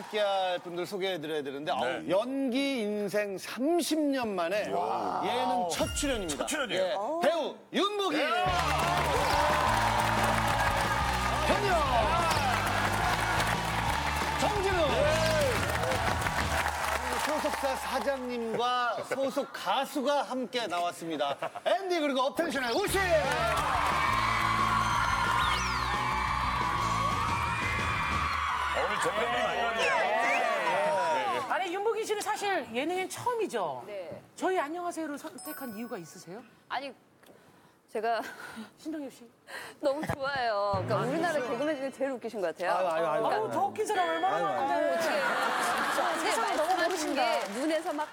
함께할 분들 소개해드려야 되는데 아우, 네. 연기 인생 30년 만에 예능 첫 출연입니다. 첫 출연이에요? 예, 배우 윤복이. 현영. 정진우. 소속사 사장님과 소속 가수가 함께 나왔습니다. 앤디 그리고 업텐션의 우씨. 아니 윤복희 씨는 사실 예능엔 처음이죠. 네. 저희 안녕하세요를 선택한 이유가 있으세요? 아니 제가 신동엽 씨. 너무 좋아해요. 그러니까 우리나라 개그맨 중에 제일 웃기신 것 같아요. 아유, 아유, 아유. 아우 더 웃긴 사람 얼마나 많은데. 진짜 세상에 너무 말씀하신 게. 눈에서 막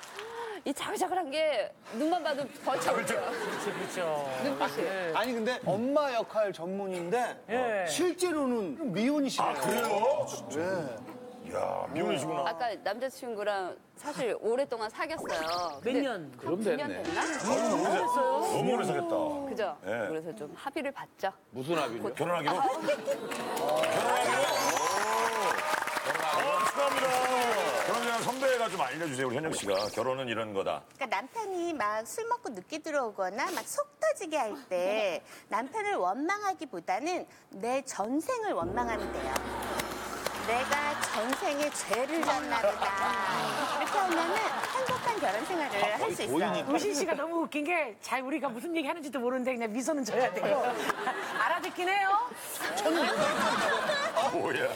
이 자글자글한 게 눈만 봐도 벌쳐 오죠. 그렇죠. 눈빛이. 아니 근데 엄마 역할 전문인데 예. 실제로는 미혼이시래요. 그래요? 이야, 미혼이시구나. 아까 남자친구랑 사실 오랫동안 사귀었어요. 몇 년? 그럼 9년 됐네. 됐나? 너무 오래 사겠다. 그죠? 예. 그래서 좀 합의를 봤죠. 무슨 합의죠? 결혼하기로? 결혼하기로? 어, 축하합니다. 그럼 선배가 좀 알려주세요, 우리 현영 씨가. 결혼은 이런 거다. 그러니까 남편이 막 술 먹고 늦게 들어오거나 막 속 터지게 할 때 남편을 원망하기보다는 내 전생을 원망하면 돼요. 내가 전생에 죄를 졌나 보다. 이렇게 하면은 행복한 결혼 생활을 할 수 있어요. 우신 씨가 너무 웃긴 게 잘 우리가 무슨 얘기 하는지도 모르는데 그냥 미소는 져야 돼요. 알아듣긴 해요. 뭐야.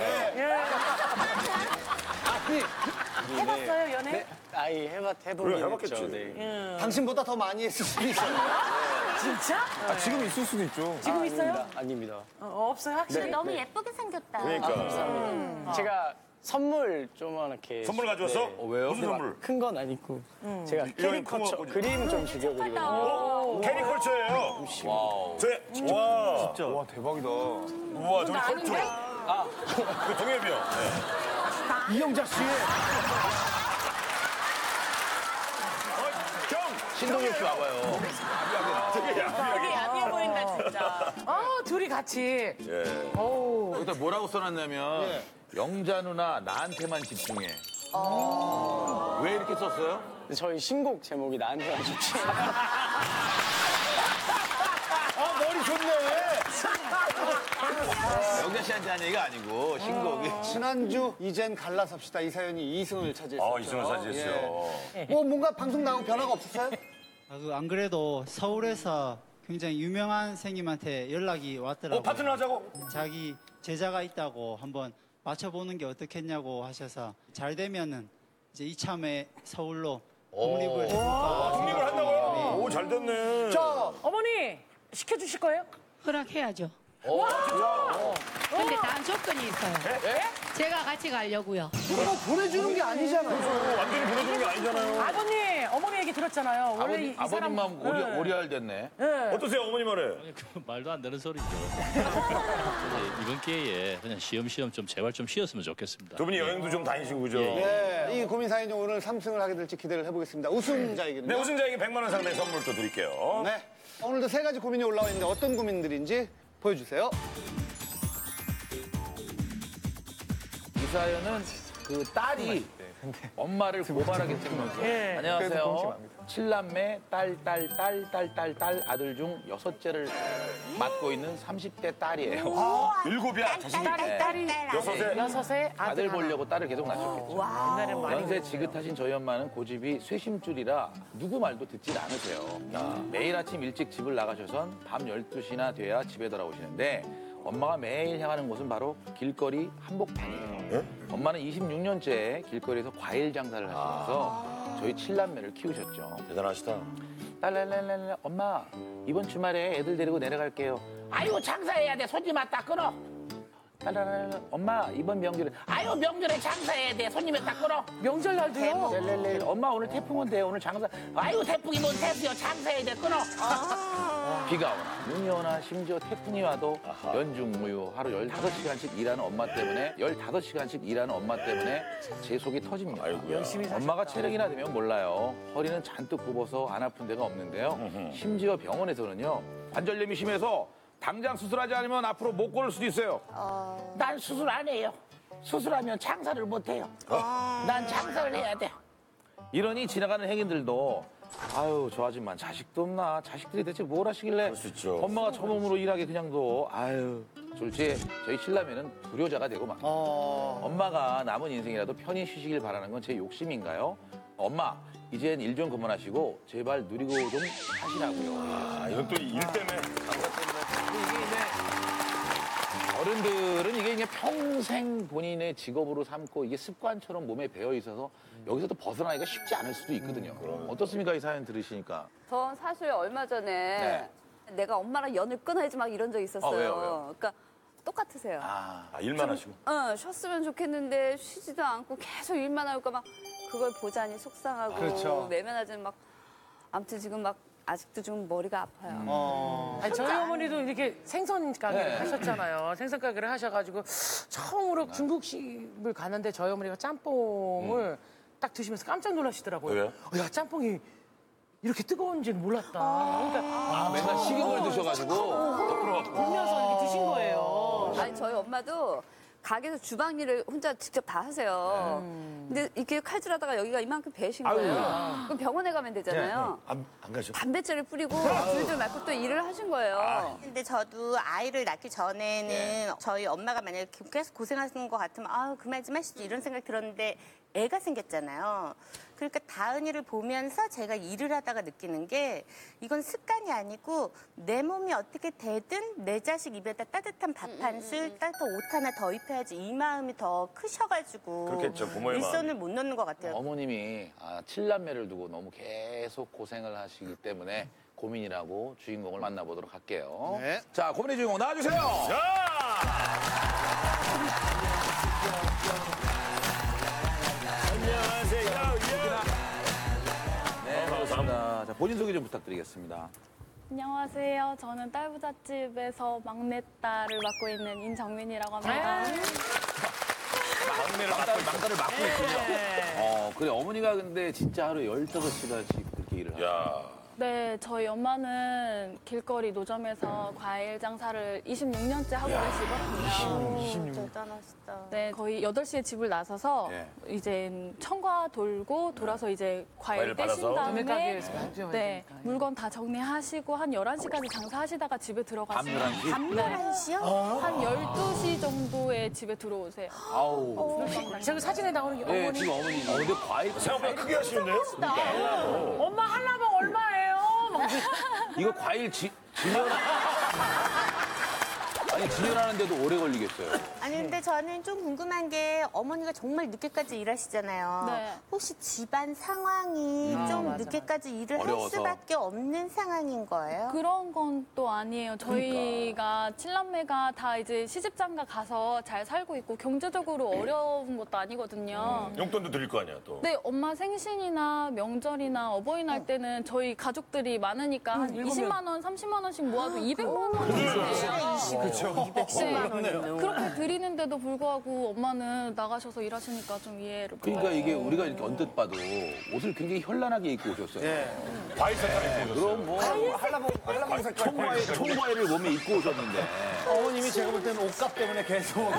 해봤어요 연애? 아이 해봤 해보긴 해봤겠지. 했죠. 네. 당신보다 더 많이 했을 수도 있어요. 진짜? 지금 있을 수도 있죠. 지금 있어요? 아닙니다. 아닙니다. 어, 없어요 확실히. 너무 예쁘게 생겼다. 그러니까. 제가 선물 조그맣게 선물 가져왔어? 어, 왜요? 무슨 선물? 큰 건 아니고 제가 이런 캐리커처 큰 거. 그림 좀 그려드리거든요. 어? 캐리커처예요. wow. 제, 와. 진짜 와 대박이다. 우와, 저기 컬투. 아. 그 동엽이요. 네. 이영자 씨. 형! 신동엽 씨 와봐요. 되게. 야비해 보인다 진짜. 아 둘이 같이. 예. 어우. 여기다 뭐라고 써놨냐면 영자 누나 나한테만 집중해. 왜 이렇게 썼어요? 저희 신곡 제목이 나한테만 좋지. 아 머리 좋네. 영자 씨한테 한 얘기가 아니고 신곡이. 지난주 이젠 갈라섭시다 이 사연이 2승을 차지했어요. 아, 이승을 차지했어요. 예. 뭐 뭔가 방송 나오고 변화가 없었어요? 아, 그 안 그래도 서울에서 굉장히 유명한 생님한테 연락이 왔더라고요. 어, 파트너 하자고? 자기 제자가 있다고 한번 맞춰보는 게 어떻겠냐고 하셔서 잘 되면은 이제 이참에 서울로 독립을 해볼까. 독립을 한다고요? 오, 잘 됐네. 자, 어머니 시켜주실 거예요? 허락해야죠. 어, 근데 단 조건이 있어요. 제가 같이 가려고요. 뭐 보내주는 게 아니잖아요. 어, 완전히 보내주는 게 아니잖아요. 아버님 어머니 얘기 들었잖아요. 원래 아버님, 이, 이 사람 아버님 마음 오리, 네. 오리알 됐네. 어떠세요, 어머니 말에? 그 말도 안 되는 소리죠. 이번 기회에 그냥 시험시험 좀 제발 좀 쉬었으면 좋겠습니다. 두 분이 여행도 좀 다니시고, 그죠? 네, 이 고민 사연이 오늘 3승을 하게 될지 기대를 해보겠습니다. 우승자에게는. 네, 우승자에게 100만 원 상당의 선물 또 드릴게요. 네. 오늘도 세 가지 고민이 올라와 있는데 어떤 고민들인지 보여주세요. 이 사연은 그 딸이 엄마를 고발하게 찍면서 예. 안녕하세요. 칠남매 딸, 딸, 딸, 딸, 딸, 딸 아들 중 여섯째를 맡고 있는 30대 딸이에요. 일곱이야, 자식이. 딸이 딸이 여섯에? 여섯에 아들, 아들 하나. 보려고 딸을 계속 낳으셨겠죠. 옛날에 많이 연세 지긋하신 저희 엄마는 고집이 쇠심줄이라 누구 말도 듣질 않으세요. 매일 아침 일찍 집을 나가셔선 밤 12시나 돼야 집에 돌아오시는데 엄마가 매일 향하는 곳은 바로 길거리 한복판이에요. 엄마는 26년째 길거리에서 과일 장사를 하시면서 저희 칠남매를 키우셨죠. 대단하시다. 딸랄랄랄 엄마 이번 주말에 애들 데리고 내려갈게요. 아유 장사해야 돼 손님 왔다 끊어. 딸랄랄 엄마 이번 명절에 아유 명절에 장사해야 돼 손님 왔다 끊어. 명절 날도요. 렐렐렐 엄마 오늘 태풍 온대 오늘 장사 아유 태풍이 뭔 태풍이요 장사해야 돼 끊어. 비가 오나 눈이 오나 심지어 태풍이 와도 연중무휴 하루 15시간씩 일하는 엄마 때문에 15시간씩 일하는 엄마 때문에 제 속이 터집니다. 엄마가 체력이나 되면 몰라요. 허리는 잔뜩 굽어서 안 아픈 데가 없는데요. 심지어 병원에서는요. 관절염이 심해서 당장 수술하지 않으면 앞으로 못 걸을 수도 있어요. 난 수술 안 해요. 수술하면 장사를 못 해요. 난 장사를 해야 돼. 이러니 지나가는 행인들도 아유 저 아줌마 자식도 없나 자식들이 대체 뭘 하시길래 수 있죠. 엄마가 저 몸으로 일하게 그냥도 아유 졸지에 저희 신라면은 불효자가 되고 막 엄마가 남은 인생이라도 편히 쉬시길 바라는 건 제 욕심인가요? 엄마 이젠 일 좀 그만하시고 제발 누리고 좀 하시라고요. 아, 이건 또 일 때문에. 이게 이제 어른들은 이게 그냥 평생 본인의 직업으로 삼고 이게 습관처럼 몸에 배어 있어서 여기서 또 벗어나기가 쉽지 않을 수도 있거든요. 어떻습니까 이 사연 들으시니까? 전 사실 얼마 전에 내가 엄마랑 연을 끊어야지 막 이런 적 있었어요. 어, 왜요, 왜요? 그러니까 똑같으세요. 아, 아, 일만 하시고. 어, 쉬었으면 좋겠는데 쉬지도 않고 계속 일만 하니까 막 그걸 보자니 속상하고 그렇죠. 외면하자니 막 아무튼 지금 막 아직도 좀 머리가 아파요. 어. 아니, 저희 어머니도 이렇게 생선 가게를 네. 하셨잖아요. 생선 가게를 하셔가지고 처음으로 중국집을 가는데 저희 어머니가 짬뽕을 딱 드시면서 깜짝 놀라시더라고요. 왜요? 어, 야 짬뽕이 이렇게 뜨거운지는 몰랐다. 그러니까 아, 맨날 식용을 드셔가지고 울면서 이렇게 드신 거예요. 아니 저희 엄마도 가게에서 주방 일을 혼자 직접 다 하세요. 근데 이렇게 칼질하다가 여기가 이만큼 배신 거예요. 그럼 병원에 가면 되잖아요. 안, 안 가죠? 담배째를 뿌리고 줄줄 말고 또 일을 하신 거예요. 근데 저도 아이를 낳기 전에는 저희 엄마가 만약에 계속 고생하시는 것 같으면 아우 그만 좀 하시지 이런 생각 들었는데 애가 생겼잖아요. 그러니까 다은이를 보면서 제가 일을 하다가 느끼는 게 이건 습관이 아니고 내 몸이 어떻게 되든 내 자식 입에다 따뜻한 밥 한 술, 따뜻한 옷 하나 더 입혀야지 이 마음이 더 크셔가지고 그렇겠죠, 부모의 일손을 못 넣는 것 같아요. 어머님이 아, 칠남매를 두고 너무 계속 고생을 하시기 때문에 고민이라고 주인공을 만나보도록 할게요. 네. 자, 고민의 주인공 나와주세요. 안녕하세요. 네, 반갑습니다. 자, 본인 소개 좀 부탁드리겠습니다. 안녕하세요. 저는 딸부잣집에서 막내딸을 맡고 있는 인정민이라고 합니다. 막내를 막달을, 막달을 맡고 있군요. 어, 그래, 어머니가 근데 진짜 하루에 15시간씩 그렇게 일을 하요 야. 네, 저희 엄마는 길거리 노점에서 과일 장사를 26년째 하고 계시거든요. 대단하시다. 네, 거의 8시에 집을 나서서 네. 이제 청과 돌고 돌아서 이제 과일 과일을 받아서? 떼신 다음에 가게에서 방송을 네, 물건 다 정리하시고 한 11시까지 장사하시다가 집에 들어가시면 밤 11시? 밤 11시요? 한 12시 정도에 집에 들어오세요. 아우. 저기 사진에 나오는 게 네, 어머니. 지금 어머니. 어, 근데 과일. 생각보다 크게 하시는데요? 엄마 한라봉 얼마예요? 막 이거 과일 지, 지연. 아니, 지연하는데도 오래 걸리겠어요. 아니 근데 저는 좀 궁금한 게 어머니가 정말 늦게까지 일하시잖아요. 네. 혹시 집안 상황이 좀 늦게까지 일을 할 어려워서. 수밖에 없는 상황인 거예요? 그런 건 또 아니에요. 저희가 칠남매가 다 이제 시집장가 가서 잘 살고 있고 경제적으로 어려운 것도 아니거든요. 용돈도 드릴 거 아니야, 또. 네, 엄마 생신이나 명절이나 어버이날 때는 저희 가족들이 많으니까 한 20만 원, 30만 원씩 모아도 200만 원이에요. 그렇죠. 210만 원이네요. 그렇게 드리는데도 불구하고 엄마는 나가셔서 일하시니까 좀 이해를 못 그러니까 이게 우리가 이렇게 언뜻 봐도 옷을 굉장히 현란하게 입고 오셨어요. 예. 과일 색깔 입고 오셨어요. 그럼 뭐 한라봉, 색깔. 총과일, 총과일을 몸에 입고 오셨는데. 어머님이 제가 볼 때는 옷값 때문에 계속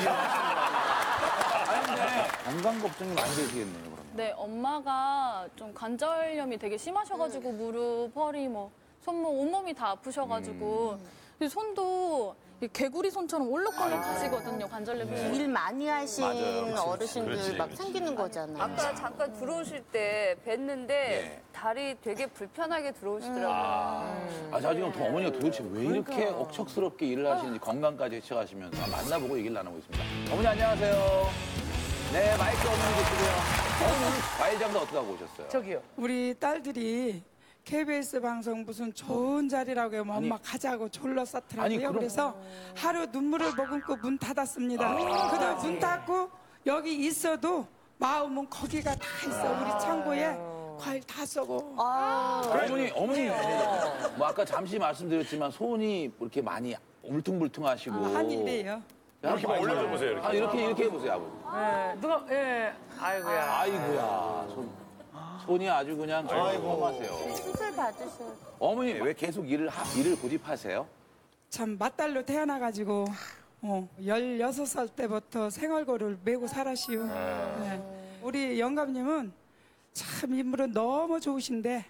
건강 걱정이 많이 되시겠네요, 그러면. 네, 엄마가 좀 관절염이 되게 심하셔가지고 무릎, 허리, 뭐 손목, 온몸이 다 아프셔가지고 근데 손도 이 개구리 손처럼 올록올록 하시거든요, 관절염이. 일 많이 하신 맞아요. 어르신들 그렇지, 막. 생기는 거잖아요. 아까 잠깐 들어오실 때 뵀는데 예. 다리 되게 불편하게 들어오시더라고요. 아, 자, 지금 또 어머니가 도대체 왜 이렇게 억척스럽게 일을 하시는지 건강까지 해쳐가시면서 만나보고 얘기를 나누고 있습니다. 어머니 안녕하세요. 네, 마이크 어머니 계시고요. 어머니 과일 장사 어떻게 하고 오셨어요? 저기요. 우리 딸들이 KBS 방송 무슨 좋은 자리라고 하면 엄마 가자고 졸러. 아니, 그럼- 그래서 하루 눈물을 머금고 문 닫았습니다. 그다음 문 닫고 여기 있어도 마음은 거기가 다 있어. 우리 창고에 과일 다 썩어. 어머니, 어머니, 뭐 아까 잠시 말씀드렸지만 손이 이렇게 많이 울퉁불퉁하시고. 한일이에요. 이렇게 막 올려줘 보세요, 이렇게. 아, 이렇게, 이렇게 해 보세요, 아버지. 예, 누가, 예. 아이고야. 아이고야. 손, 손이 아주 그냥 험하세요. 수술 받으셔. 어머니 왜 계속 일을 하- 일을 고집하세요? 참 맞달로 태어나가지고 어, 16살 때부터 생활고를 메고 살았시오. 네. 우리 영감님은 참 인물은 너무 좋으신데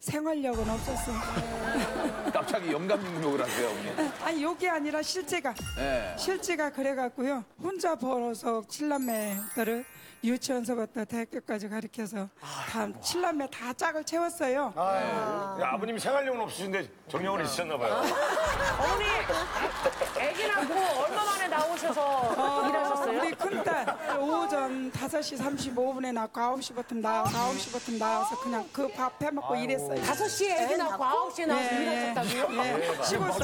생활력은 없었어. 갑자기 영감님 욕을 하세요, 어머니. 아니 욕이 아니라 실제가 네. 실제가 그래갖고요 혼자 벌어서 칠남매들을 유치원서 부터 대학교까지 가르쳐서 다 칠남매 다 짝을 채웠어요. 야, 아버님이 생활력은 없으신데 정력은 있으셨나 봐요. 어머니, 아기 낳고 얼마 만에 나오셔서 어, 일하셨어요? 우리 큰딸 오전 5시 35분에 낳고 9시부터 나와서 9시부터 나와서 그냥 그 밥 해먹고 일했어요. 5시에 아기 낳고 9시에 나와서 일하셨다고요? 예, 시골서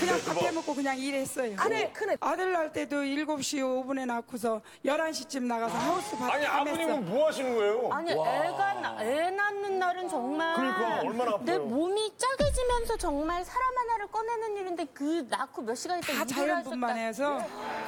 그냥 밥 해먹고 그냥 일했어요. 큰애, 큰애. 아들 낳을 때도 7시 5분에 낳고서 11시쯤 나가서 하우스 밥 아니, 아버님은 뭐 하시는 거예요? 아니 애가 나- 애 낳는 날은 정말 그러니까, 얼마나 아파요. 내 몸이 짜게지면서 정말 사람 하나를 꺼내는 일인데 그 낳고 몇 시간 있다 다 자연분만. 해서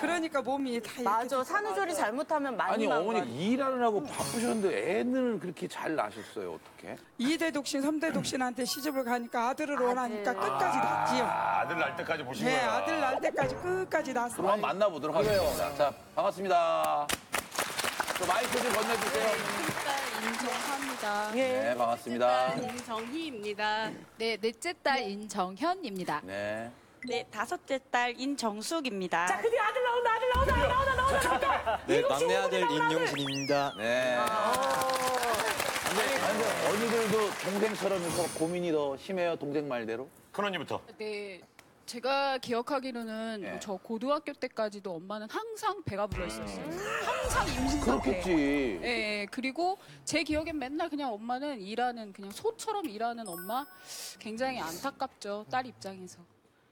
그러니까 몸이 다 이렇게 맞아 산후조리 잘못하면 많이 아니, 망가져. 어머니 일하느라고 바쁘셨는데 애는 그렇게 잘 낳으셨어요, 어떻게? 이대 독신, 삼대 독신한테 시집을 가니까 아들을 원하니까 끝까지 낳지요. 아, 아들 낳을 때까지 보신 네, 거야. 아들 낳을 때까지 끝까지 그럼 낳았어요. 한번 만나보도록 하겠습니다. 자, 반갑습니다. 저 마이크 좀 건네주세요. 인정합니다. 네, 반갑습니다. 인정희입니다. 네, 넷째 딸 인정현입니다. 네. 네, 다섯째 딸 인정숙입니다. 자, 드디어 아들 나온다, 아들 나온다, 아들 나온다, 나온다, 나온다. 네, 막내 아들 임용진입니다. 네. 근데, 근데 언니들도 동생처럼 해서 고민이 더 심해요, 동생 말대로? 큰 언니부터. 네, 제가 기억하기로는 네. 저 고등학교 때까지도 엄마는 항상 배가 불러 있었어요. 항상 임신 상태. 그렇겠지. 네, 그리고 제 기억엔 맨날 그냥 엄마는 일하는 그냥 소처럼 일하는 엄마 굉장히 안타깝죠 딸 입장에서.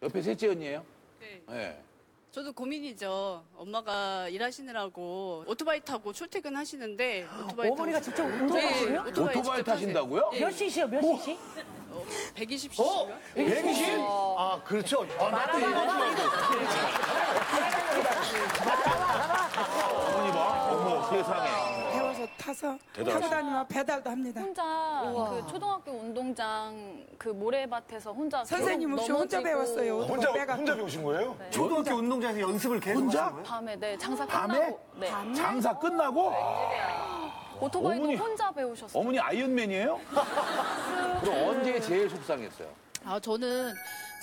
옆에 셋째 언니예요? 네. 네. 저도 고민이죠. 엄마가 일하시느라고 오토바이 타고 출퇴근 하시는데 오토바이 어머니가 타고- 직접 운전하세요? 네, 오토바이 직접 타신다고요? 하세요. 몇 시시요, 몇 시시? 120cc. 120? 아, 그렇죠. 아, 나또 이거 어머니 봐. 어머, 세상에. 배워서 타서 대단하시다. 타고 다니면 배달도 합니다. 혼자 그 초등학교 운동장 그 모래밭에서 혼자 선생님 없이 혼자 넘어지고 배웠어요. 혼자, 빼갖고. 혼자 배우신 거예요? 초등학교 운동장에서 연습을 계속 혼자? 밤에 네 장사 밤에? 끝나고 네 장사 끝나고? 오토바이도 어머니. 혼자 배우셨어요. 어머니 아이언맨이에요? 그럼 언제 제일 속상했어요? 아, 저는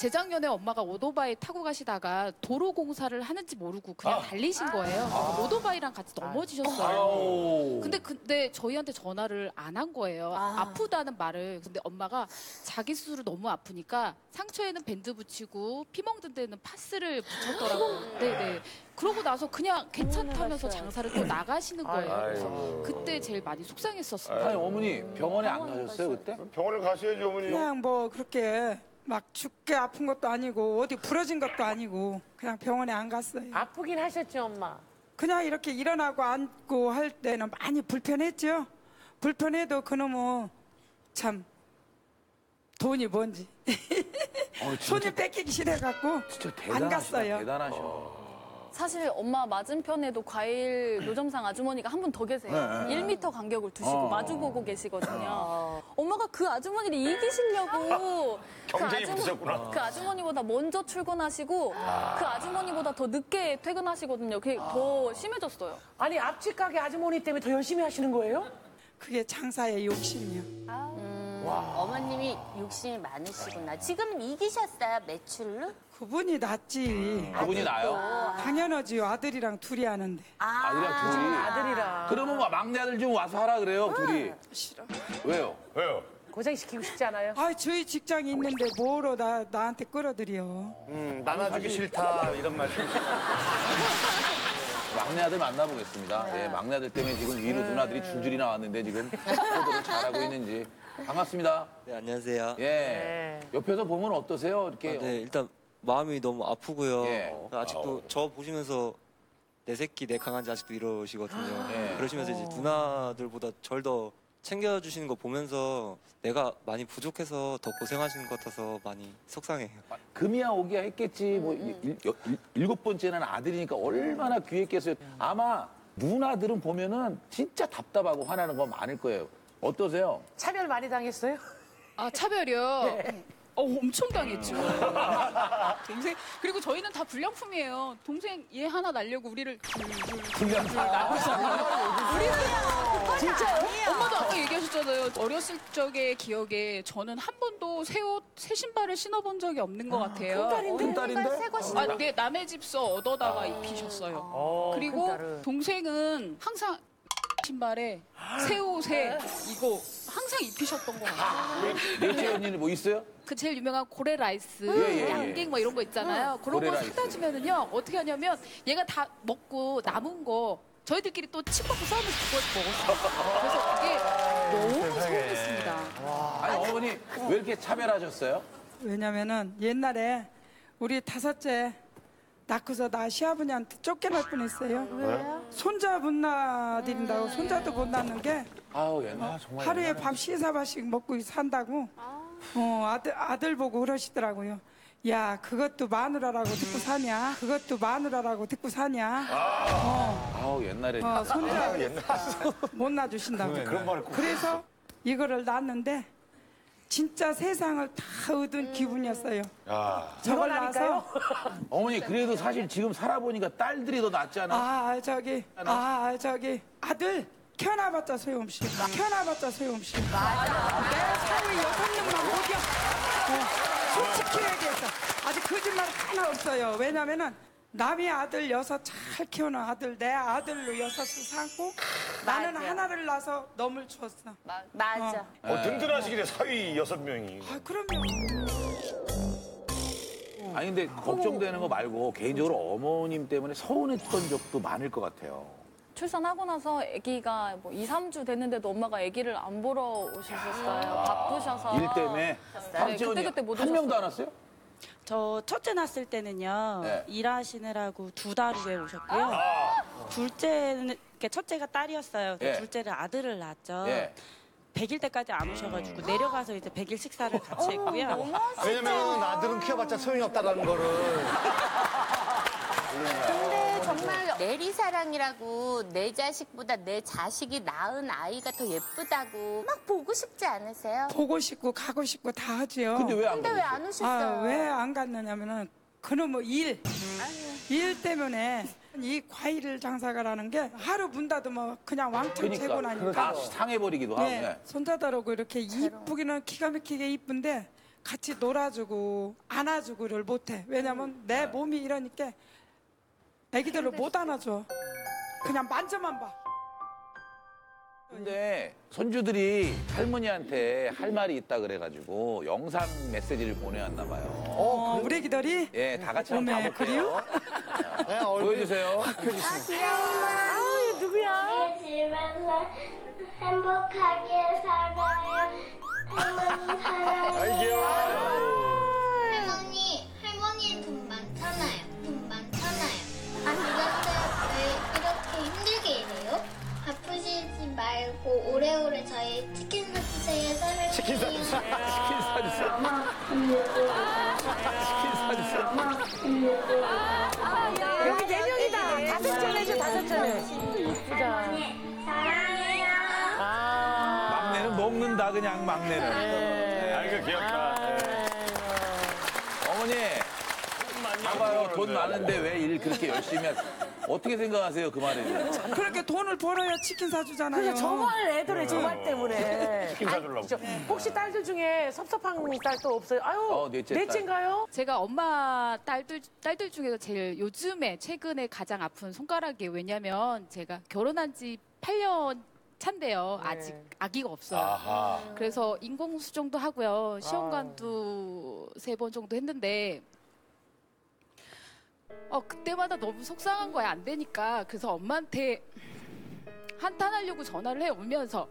재작년에 엄마가 오토바이 타고 가시다가 도로 공사를 하는지 모르고 그냥 달리신 거예요. 그래서 오토바이랑 같이 넘어지셨어요. 아우. 근데 근데 저희한테 전화를 안 한 거예요. 아. 프다는 말을. 근데 엄마가 자기 스스로 너무 아프니까 상처에는 밴드 붙이고 피멍 든 데는 파스를 붙였더라고요. 네네. 그러고 나서 그냥 괜찮다면서 장사를 또 나가시는 거예요. 그래서 그때 제일 많이 속상했었어요. 아니, 어머니 병원에 안 가셨어요, 그때? 병원을 가셔야지, 어머니. 그냥 뭐 그렇게 막 죽게 아픈 것도 아니고 어디 부러진 것도 아니고 그냥 병원에 안 갔어요. 아프긴 하셨죠, 엄마? 그냥 이렇게 일어나고 앉고 할 때는 많이 불편했죠. 불편해도 그놈은 참 돈이 뭔지 어, 진짜, 손이 뺏기기 싫어갖고 진짜 안 대단하시다. 갔어요. 대단하셔. 사실 엄마 맞은편에도 과일 노점상 아주머니가 한 분 더 계세요. 네, 네. 1m 간격을 두시고 어. 마주보고 계시거든요. 엄마가 그 아주머니를 이기시려고 그, 경쟁이 아주머- 붙으셨구나. 그 아주머니보다 먼저 출근하시고 그 아주머니보다 더 늦게 퇴근하시거든요. 그게 더 심해졌어요. 아니, 앞집 가게 아주머니 때문에 더 열심히 하시는 거예요? 그게 장사의 욕심이요. 음, 어머님이 욕심이 많으시구나. 지금 이기셨어요 매출로? 그분이 낫지. 그분이 나요? 당연하지요. 아들이랑 둘이 하는데. 아들이랑 둘이. 아들이랑. 그러면 뭐 막내 아들 좀 와서 하라 그래요, 둘이. 싫어. 왜요? 왜요? 고생시키고 싶지 않아요? 아, 저희 직장이 있는데 뭐로 나, 나한테 끌어들여. 음, 나눠주기 싫다, 이런 말씀. 막내 아들 만나보겠습니다. 예, 막내 아들 때문에 지금 위로 누나들이 줄줄이 나왔는데 지금 포도를 잘하고 있는지. 반갑습니다. 네, 안녕하세요. 예. 옆에서 보면 어떠세요? 아, 이렇게. 네, 일단 마음이 너무 아프고요. 예. 아직도 저 보시면서 내 새끼 내 강아지 아직도 이러시거든요. 예. 그러시면서 이제 누나들보다 절 더 챙겨주시는 거 보면서 내가 많이 부족해서 더 고생하시는 것 같아서 많이 속상해요. 금이야 오기야 했겠지. 뭐 일, 일, 일- 일곱 번째는 아들이니까 얼마나 귀했겠어요. 아마 누나들은 보면은 진짜 답답하고 화나는 거 많을 거예요. 어떠세요? 차별 많이 당했어요? 아, 차별이요? 어, 엄청 당했죠. 동생 그리고 저희는 다 불량품이에요. 동생 얘 하나 날려고 우리를 줄줄 불량품. 날리잖아요. 우리는 진짜요? 엄마도 아까 얘기하셨잖아요. 어렸을 적의 기억에 저는 한 번도 새 옷, 새 신발을 신어본 적이 없는 것 같아요. 큰 딸인데? 새거 신어? 아, 네, 남의 집서 얻어다가 입히셨어요. 어, 그리고 큰딸은. 동생은 항상 신발에 새 옷에 이거 항상 입히셨던 것 같아요. 넷째 언니는 뭐 있어요? 그 제일 유명한 고래 라이스, 예, 예, 예. 양갱 뭐 이런 거 있잖아요. 그런 고래 거 라이스. 사다 주면은요 어떻게 하냐면 얘가 다 먹고 남은 거 저희들끼리 또 침 먹고 싸우면서 그걸 먹었어요. 그래서 그게 너무 서운했습니다. 아니 어머니 왜 이렇게 차별하셨어요? 왜냐면은 옛날에 우리 다섯째 낳고서 나 시아버지한테 쫓겨날 뻔했어요. 왜요? 손자 못 낳아드린다고 손자도 못 낳는 게 아우 옛날 정말 하루에 밥 시사바씩 먹고 산다고 어, 아들, 아들 보고 그러시더라고요. 야, 그것도 마누라라고 듣고 사냐? 그것도 마누라라고 듣고 사냐? 어, 아우 옛날에 어, 손자 아, 옛날 못 놔주신다고. 네, 그런 말을 꼭 그래서 이거를 낳았는데 진짜 세상을 다 얻은 기분이었어요. 야. 저걸 낳아서 어머니 그래도 사실 지금 살아보니까 딸들이 더 낫잖아. 아 저기 아? 저기 아들 키워놔봤자 소용없이 키워놔봤자 소용없이. 내 사위 여섯 명만 먹여. 어, 솔직히 얘기해서. 아직 거짓말 하나 없어요. 왜냐면은 남의 아들 여섯 잘 키우는 아들 내 아들로 여섯을 삼고 나는 맞아. 하나를 낳아서 너물 주었어 맞아. 어, 든든하시길래 사위 여섯 명이. 아 그럼요 아니 근데 걱정되는 거 말고 개인적으로 어머님 때문에 서운했던 적도 많을 것 같아요. 출산하고 나서 아기가 뭐 2, 3주 됐는데도 엄마가 아기를 안 보러 오셨었어요. 바쁘셔서. 일 때문에 네, 삼촌이 그때그때 못한 명도 오셨어요. 안 왔어요? 저 첫째 낳았을 때는요 네. 일하시느라고 두 달 후에 오셨고요. 둘째는 그러니까 첫째가 딸이었어요. 예. 둘째를 아들을 낳았죠. 예. 100일 때까지 안 오셔가지고 내려가서 이제 100일 식사를 같이 했고요. 왜냐면 아들은 키워봤자 소용이 없다라는 거를. 근데 정말 내리사랑이라고 내 자식보다 내 자식이 낳은 아이가 더 예쁘다고 막 보고 싶지 않으세요? 보고 싶고 가고 싶고 다 하지요. 근데 왜 안 근데 왜안 오셨어요? 아, 왜 안 갔느냐면은 그놈의 일. 일 때문에 이 과일 장사가 라는 게 하루 문 닫으면 그냥 왕창 재고 그러니까 나니까. 다 상해버리기도 하고. 네, 네. 손자들하고 이렇게 이쁘기는 기가 막히게 이쁜데 같이 놀아주고 안아주고를 못해. 왜냐면 내 몸이 이러니까 애기들을 못 안아줘. 그냥 만져만 봐. 근데 손주들이 할머니한테 할 말이 있다 그래가지고 영상 메시지를 보내왔나 봐요. 어, 우리 애기들이 예, 다 같이 한번 어메, 봐볼게요. 그래요? 자, 보여주세요. 아우, 누구야? 집에서 행복하게 살아요. 할머니 사랑해요. 치킨 사주세요. 치킨 사주세요. 여기 네 명이다. 다섯 째네죠, 다섯 째네. 할머니, 사랑해요. 막내는 먹는다 그냥 막내는. 네. 아이고 귀엽다. 어머니. 봐봐요 돈 많은데 왜 일 그렇게 열심히 하 어떻게 생각하세요 그 말에 그렇게 돈을 벌어야 치킨 사주잖아요. 그러니까 정말 애들의 저말 어. 때문에. 치킨 사주려고. 아니. 혹시 딸들 중에 섭섭한 딸또 없어요? 아유, 어, 넷째 딸. 넷째인가요? 제가 엄마 딸들 딸들 중에서 제일 요즘에 최근에 가장 아픈 손가락이에요. 왜냐면 제가 결혼한 지 8년 차인데요. 아직 아기가 없어요. 아하. 그래서 인공수정도 하고요. 시험관도 세 번 정도 했는데 어 그때마다 너무 속상한 거야. 안 되니까. 그래서 엄마한테 한탄하려고 전화를 해 울면서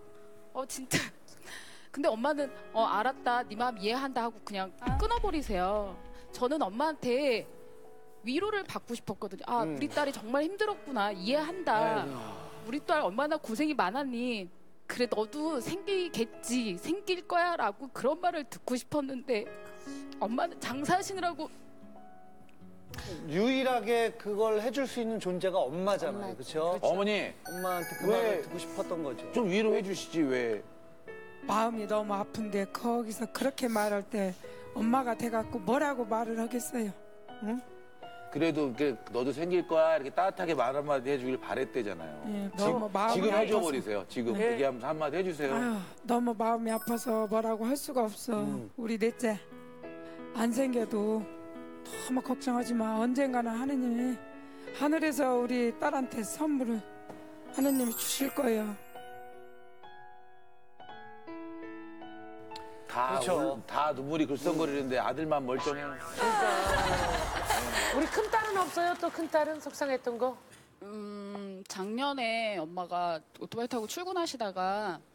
어 진짜. 근데 엄마는 어 알았다. 네 마음 이해한다 하고 그냥 끊어버리세요. 저는 엄마한테 위로를 받고 싶었거든요. 아 음. 우리 딸이 정말 힘들었구나. 이해한다. 아이고. 우리 딸 얼마나 고생이 많았니. 그래 너도 생기겠지. 생길 거야 라고 그런 말을 듣고 싶었는데 엄마는 장사하시느라고 유일하게 그걸 해줄 수 있는 존재가 엄마잖아요. 그렇죠? 어머니 엄마한테 그 왜- 말을 듣고 싶었던 거죠. 좀 위로해 주시지 왜 마음이 너무 아픈데 거기서 그렇게 말할 때 엄마가 돼갖고 뭐라고 말을 하겠어요. 응? 그래도 그 너도 생길 거야 이렇게 따뜻하게 말 한마디 해주길 바랬대잖아요. 예, 지금, 너무 마음이 지금 아파서. 해줘 버리세요. 지금 네. 얘기하면서 한마디 해주세요. 아유, 너무 마음이 아파서 뭐라고 할 수가 없어. 우리 넷째 안 생겨도 너무 걱정하지 마. 언젠가는 하느님이 하늘에서 우리 딸한테 선물을 하느님이 주실 거예요. 다 그렇죠. 울- 다 눈물이 글썽거리는데 아들만 멀쩡해. 우리 큰 딸은 없어요? 또 큰 딸은 속상했던 거? 음, 작년에 엄마가 오토바이 타고 출근하시다가 음,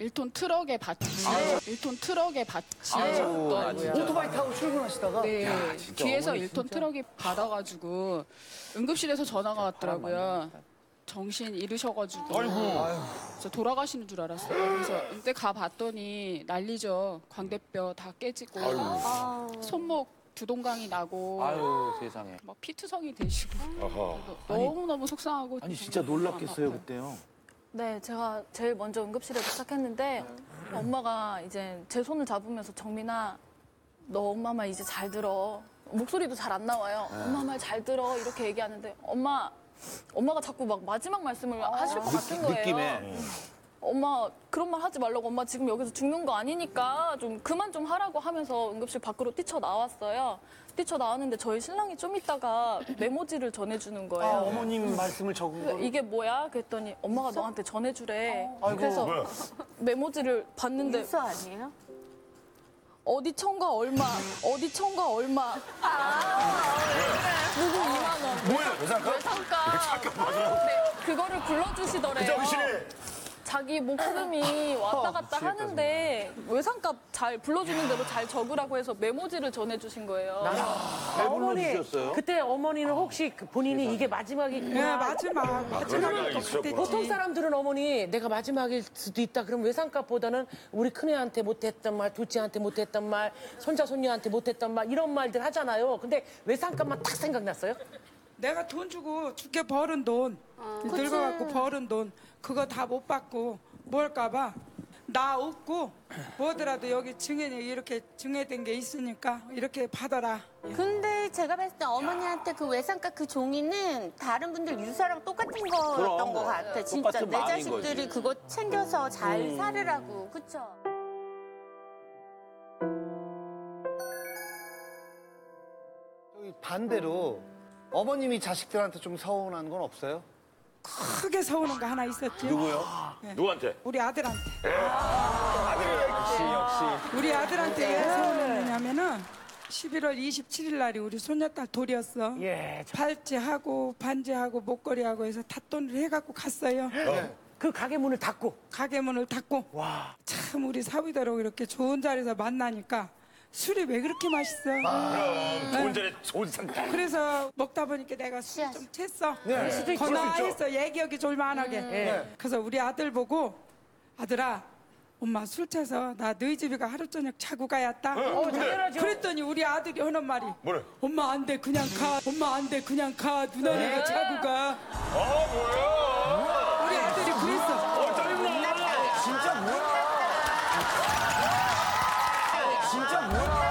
1톤 트럭에 받히셔 1톤 트럭에 받히셨던 오토바이 타고 출근하시다가 네, 뒤에서 어머니 1톤 트럭이 받아가지고 응급실에서 전화가 왔더라고요. 정신 잃으셔가지고 아이고. 진짜 돌아가시는 줄 알았어요. 그래서 그때 가 봤더니 난리죠. 광대뼈 다 깨지고. 손목 두동강이 나고 아유 세상에. 막 피투성이 되시고. 너무 너무 속상하고 아니 진짜 놀랍겠어요 그때요. 네, 제가 제일 먼저 응급실에 도착했는데 엄마가 이제 제 손을 잡으면서 정민아, 너 엄마 말 이제 잘 들어. 목소리도 잘 안 나와요. 네. 엄마 말 잘 들어 이렇게 얘기하는데 엄마 엄마가 자꾸 막 마지막 말씀을 하실 것 같은 거예요. 느낌에. 엄마 그런 말 하지 말라고 엄마 지금 여기서 죽는 거 아니니까 좀 그만 좀 하라고 하면서 응급실 밖으로 뛰쳐 나왔어요. 뛰쳐 나왔는데 저희 신랑이 좀 있다가 메모지를 전해주는 거예요. 아, 어머님 말씀을 적은 그 거. 이게 뭐야? 그랬더니 엄마가 너한테 전해주래. 아이고. 그래서 뭐야? 메모지를 봤는데 인수 아니에요? 어디 청과 얼마, 어디 청과 얼마. 누구 2만 원. 뭐예요? 외상값? 외상값. 네, 그거를 불러주시더래요. 그 정신에. 자기 목숨이 왔다 갔다 하는데 외상값 잘 불러주는 대로 잘 적으라고 해서 메모지를 전해주신 거예요. 어머니, 그때 어머니는 혹시 그 본인이 이게 마지막이구나. 네, 마지막. 또 그랬지. 보통 사람들은 어머니 내가 마지막일 수도 있다. 그럼 외상값보다는 우리 큰애한테 못했던 말, 둘째한테 못했던 말, 손자 손녀한테 못했던 말 이런 말들 하잖아요. 근데 외상값만 딱 생각났어요? 내가 돈 주고 죽게 벌은 돈, 늙어갖고 벌은 돈, 그거 다 못 받고 뭘까봐 나 없고 뭐더라도 여기 증인이 이렇게 증여된 게 있으니까 이렇게 받아라. 근데 제가 봤을 때 어머니한테 그 외상값 그 종이는 다른 분들 유서랑 똑같은 거였던. 것 같아. 진짜 똑같은 내 마음인 자식들이 거지. 그거 챙겨서 잘 음. 살으라고. 그쵸? 여기 반대로 어머님이 자식들한테 좀 서운한 건 없어요? 크게 서우는 거 하나 있었지. 누구요? 네. 누구한테? 우리 아들한테. 역시 역시. 우리 아들한테 왜 서운했냐면은 11월 27일 날이 우리 손녀딸 돌이었어. 팔찌하고 반지하고 목걸이하고 해서 닷돈을 해갖고 갔어요. 그 가게 문을 닫고. 가게 문을 닫고. 참 우리 사위들하고 이렇게 좋은 자리에서 만나니까 술이 왜 그렇게 맛있어? 그럼 좋은 자리 좋은 상태. 그래서 먹다 보니까 내가 술좀 챘어. 네. 그럴 수도 있죠. 건강했어. 얘기하기 졸만하게. 네. 그래서 우리 아들 보고 아들아. 엄마 술 채서 나 너희 집에 가 하루 저녁 자고 가야겠다. 어, 어, 당연하죠. 그랬더니 우리 아들이 하는 말이 뭐래? 엄마 안 돼 그냥 가. 엄마 안 돼 그냥 가. 누나 네가 네. 자고 가. 아 뭐야? 우리 아들이 그랬어. 어 짜증나. 진짜 뭐야? 진짜 뭐야?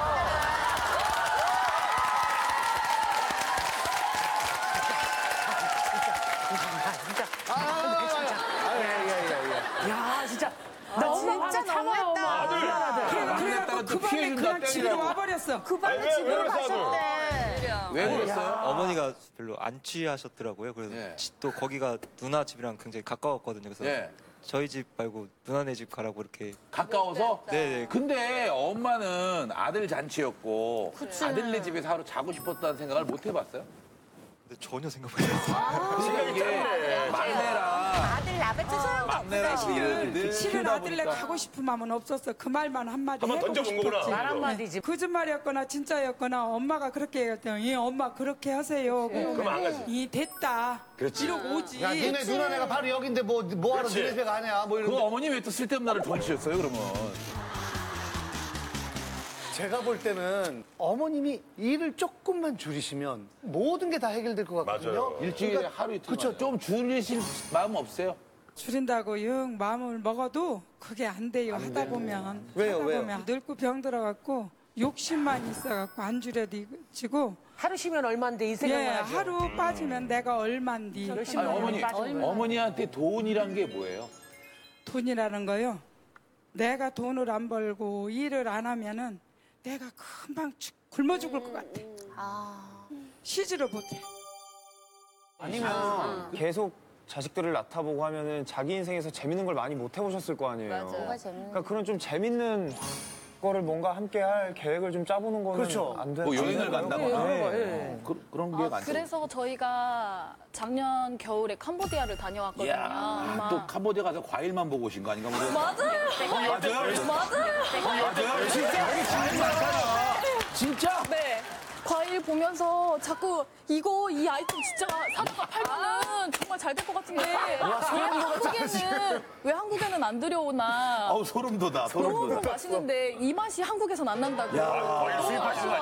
야, 진짜. 아, 나 엄마 진짜 화가 참아요, 너무했다. 엄마. 아들. 미안하다. 그래, 막내 그래갖고 딸한테 그 피해준다, 그냥 집으로. 와버렸어. 그 아니, 왜, 집으로 왜 가셨대. 왜 그랬어요? 어머니가 별로 안 취하셨더라고요. 그래서 예. 지- 또 거기가 누나 집이랑 굉장히 가까웠거든요. 그래서 예. 저희 집 말고 누나네 집 가라고 이렇게 가까워서? 네네. 근데 엄마는 아들 잔치였고 그치. 아들네 집에서 하루 자고 싶었다는 생각을 못 해봤어요? 근데 전혀 생각 못 했어요. 그러니까 이게 막내라 아들 소용도 막내라 없어. 이렇게 늘 실은 아들네 가고 싶은 마음은 없었어. 그 말만 한마디 한번 해보고 던져본 거구나. 싶었지. 말 한마디지. 거짓말이었거나 진짜였거나 엄마가 그렇게 얘기했더니 예, 엄마 그렇게 하세요. 그럼 안 가지. 이 됐다. 그렇지. 이러고 오지. 야, 니네 누나 내가 바로 여긴데 뭐, 뭐하러 그렇지. 니네 집 가냐? 뭐 그 이런 거. 어머니 왜 또 쓸데없는 날을 도와주셨어요 그러면? 제가 볼 때는 어머님이 일을 조금만 줄이시면 모든 게 다 해결될 것 같거든요. 맞아요. 일주일에 하루 이틀 그쵸 좀 줄이실 마음 없어요? 줄인다고 영 마음을 먹어도 그게 안 돼요. 하다 보면. 왜요, 하다 왜요? 보면 늙고 병 들어 갖고 욕심만 있어 갖고 안 줄여지고 하루 쉬면 얼만데 이 생각만 예, 하죠. 하루 빠지면 내가 얼만디 아니, 어머니, 어머니한테 돈이란 게 뭐예요? 돈이라는 거요. 내가 돈을 안 벌고 일을 안 하면은 내가 금방 죽- 굶어 죽을 것 같아. 쉬지를 못해. 아니면 계속 자식들을 낳다보고 하면은 자기 인생에서 재밌는 걸 많이 못 해보셨을 거 아니에요. 맞아요. 뭐가 재밌는 그러니까 그런 좀 재밌는 거를 뭔가 함께 할 계획을 좀 짜보는 거는 그렇죠. 안 돼. 뭐 여행을 안 간다거나. 되나요? 예. 네. 그, 그런 계획 아, 안 돼요? 그래서 저희가 작년 겨울에 캄보디아를 다녀왔거든요. 이야, 아마. 또 캄보디아 가서 과일만 보고 오신 거 아닌가 모르겠어요. 맞아요. 맞아요? 맞아요. 맞아요? 진짜? 진짜? 보면서 자꾸 이거 이 아이템 진짜 사다가 팔면은 정말 잘 될 것 같은데 왜 한국에는 왜 한국에는 안 들여오나 아우 소름 돋아. 소름 너무 돋아. 맛있는데 이 맛이 한국에선 안 난다고 야, 과일 수입하시는 거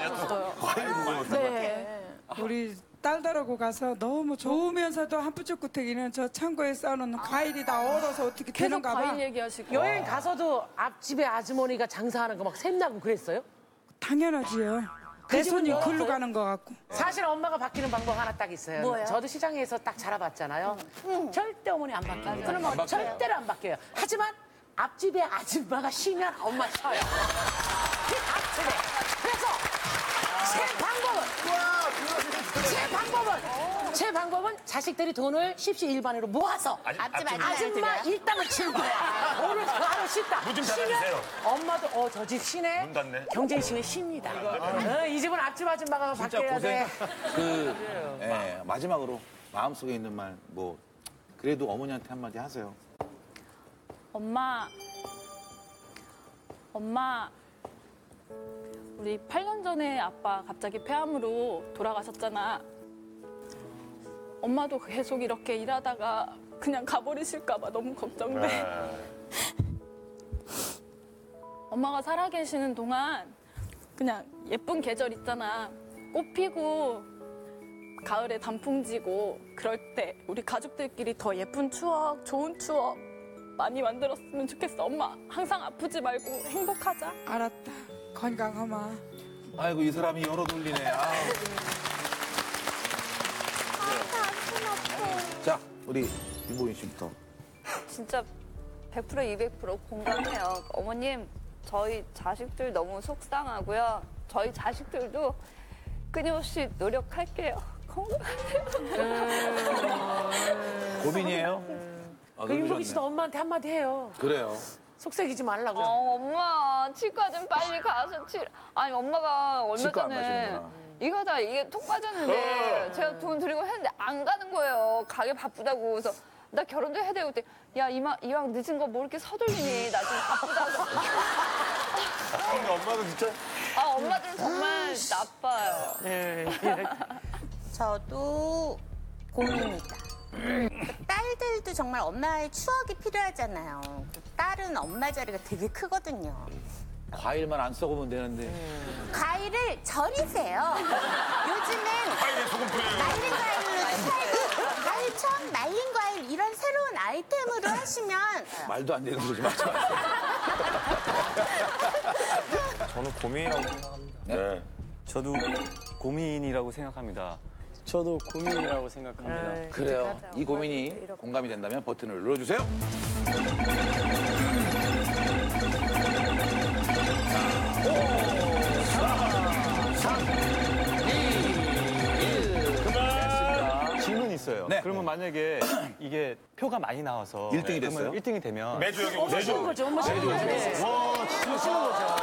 아니야? 네. 우리 딸들하고 가서 너무 좋으면서도 한푸쪽 구태기는 저 창고에 쌓아놓는 과일이 다 얼어서 어떻게 계속 되는가 봐. 과일 얘기하시고 여행 가서도 앞집에 아주머니가 장사하는 거 막 샘나고 그랬어요? 당연하지요. 그내 손이 열었어요? 글로 가는 것 같고. 사실 엄마가 바뀌는 방법 하나 딱 있어요. 뭐예요? 저도 시장에서 딱 자라봤잖아요. 절대 어머니 안 바뀌어요. 뭐 안. 절대로 안 바뀌어요. 하지만 앞집에 아줌마가 쉬면 엄마 쉬어요. 그 앞집에. 그래서 제 방법은 제 방법은 제 방법은 자식들이 돈을 십시 일반으로 모아서 앞집 아줌마 아줌마 일당을 치는 거야. 오늘 저 하루 쉽다. 문좀 쉬면 닫아주세요. 엄마도 어 저 집 쉬네. 문 닫네. 경쟁 쉬면 쉽니다. 어, 이 집은 앞집 아줌마가 진짜 바뀌어야 돼. 고생. 그, 예, 마지막으로 마음속에 있는 말, 뭐, 그래도 어머니한테 한마디 하세요. 엄마, 엄마, 우리 8년 전에 아빠 갑자기 폐암으로 돌아가셨잖아. 엄마도 계속 이렇게 일하다가 그냥 가버리실까봐 너무 걱정돼. 엄마가 살아계시는 동안 그냥 예쁜 계절 있잖아. 꽃 피고 가을에 단풍 지고 그럴 때 우리 가족들끼리 더 예쁜 추억, 좋은 추억 많이 만들었으면 좋겠어. 엄마 항상 아프지 말고 행복하자. 알았다. 건강하마. 아이고, 이 사람이 열어 돌리네. 아. 자, 우리 김보인 씨부터. 진짜 100% 200% 공감해요. 어머님, 저희 자식들 너무 속상하고요. 저희 자식들도 끊임없이 노력할게요. 건강하세요. 고민이에요? 아, 그 윤복이 그러셨네. 씨도 엄마한테 한마디 해요. 그래요. 속삭이지 말라고요. 어, 엄마, 치과 좀 빨리 가서 치. 아니, 엄마가 얼마 치과 안 전에 가시는구나. 이거 다 이게 톡 빠졌는데 제가 돈 드리고 했는데 안 가는 거예요. 가게 바쁘다고. 그래서 나 결혼도 해야 되고 그때 야 이마, 이왕 늦은 거 뭐 이렇게 서둘리니 나좀 바쁘다고. 근데 엄마도 진짜 아 엄마들 정말 나빠요. 네. 저도 고민이다. 딸들도 정말 엄마의 추억이 필요하잖아요. 딸은 엄마 자리가 되게 크거든요. 과일만 안 썩으면 되는데. 과일을 절이세요. 요즘은 과일에 소금 뿌려요. 말린 과일로도 팔고 과일 청, 말린 과일 이런 새로운 아이템으로 하시면 말도 안 되는 소리 마세요. 저는 고민이라고 생각합니다. 네. 저도 고민이라고 생각합니다. 저도 고민이라고 생각합니다. 그래요. 이 고민이 공감이 된다면 버튼을 눌러주세요. 있어요. 네. 그러면 만약에 이게 표가 많이 나와서 일등이 됐어요? 1등이 되면 매주 여기 엄마 오세요. 쉬는 거죠. 엄마 쉬는 거죠. 네. 쉬는 거죠.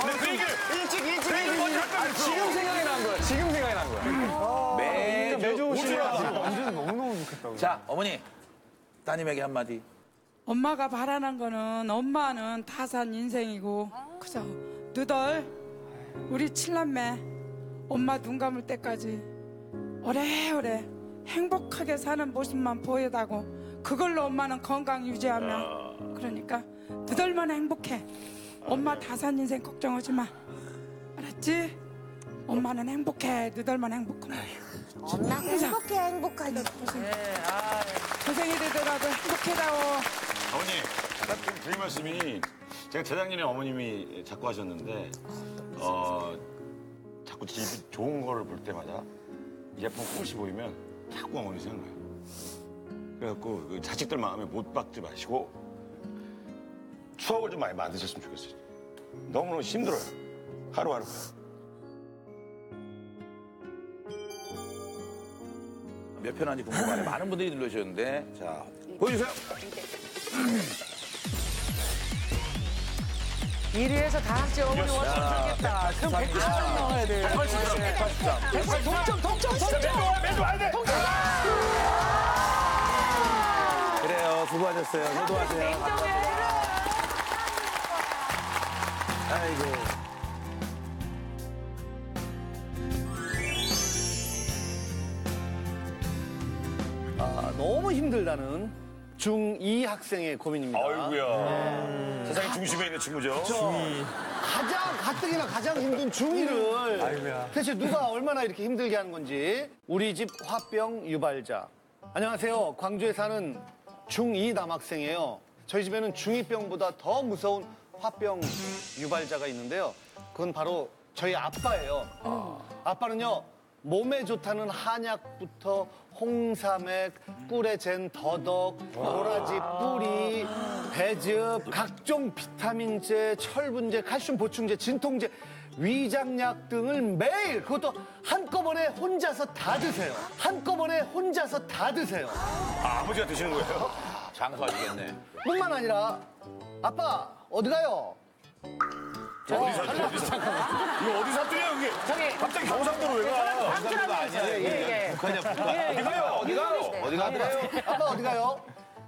근데 그 얘기를 일찍 일찍 그 얘기를 먼저 할까 그랬어. 지금 생각이 난 거야. 지금 생각이 난 거야. 매주 매주 오시면. 완전 너무너무 좋겠다고. 자, 어머니. 따님에게 한마디. 엄마가 바라는 거는 엄마는 다 산 인생이고 그죠 너덜 우리 칠남매 엄마 눈 감을 때까지 오래오래 행복하게 사는 모습만 보여다고 그걸로 엄마는 건강 유지하며 그러니까 너덜만 행복해. 엄마 다산 인생 걱정하지 마. 알았지? 엄마는 행복해. 너덜만 행복하면. 엄마 행복해. 행복하게. 고생이 되더라도 행복해다오. 어머니, 딱 드릴 말씀이 제가 재작년에 어머님이 자꾸 하셨는데 어 자꾸 집 좋은 거를 볼 때마다 예쁜 꽃이 보이면 자꾸 어머니 생각나요. 그래갖고 그 자식들 마음에 못 박지 마시고 추억을 좀 많이 만드셨으면 좋겠어요. 너무너무 힘들어요. 하루하루가. 몇편 한지 궁금하네. 많은 분들이 눌러주셨는데 자 보여주세요. 1위에서 다 같이 어머니 왔으면 좋겠다. 그럼 180점 나와야 돼. 180점, 180점. 180점. 동점, 동점, 동점. 매도 돼. 그래요. 수고하셨어요. 효도하세요. 아이고. 아, 너무 힘들다는 중2 학생의 고민입니다. 아이고야. 세상의 중심에 있는 친구죠. 저 가장 가뜩이나 가장 힘든 중2를 아이고야. 대체 누가 얼마나 이렇게 힘들게 하는 건지. 우리 집 화병 유발자. 안녕하세요. 광주에 사는 중2 남학생이에요. 저희 집에는 중2병보다 더 무서운 화병 유발자가 있는데요. 그건 바로 저희 아빠예요. 아빠는요 몸에 좋다는 한약부터 홍삼액, 꿀에 잰 더덕, 도라지 뿌리, 배즙, 각종 비타민제, 철분제, 칼슘 보충제, 진통제, 위장약 등을 매일 그것도 한꺼번에 혼자서 다 드세요. 한꺼번에 혼자서 다 드세요. 아, 아버지가 드시는 거예요? 장수하시겠네. 뿐만 아니라 아빠 어디 가요? 저 어디 사투리, 어디 사투리? 이거 어디 사투리야, 그게? 저기 갑자기 경상도로 왜 가? 아니야? 예, 예. 북한이야, 북한. 어디 가요? 어디 가요? 어디 가요? 아빠 어디 가요?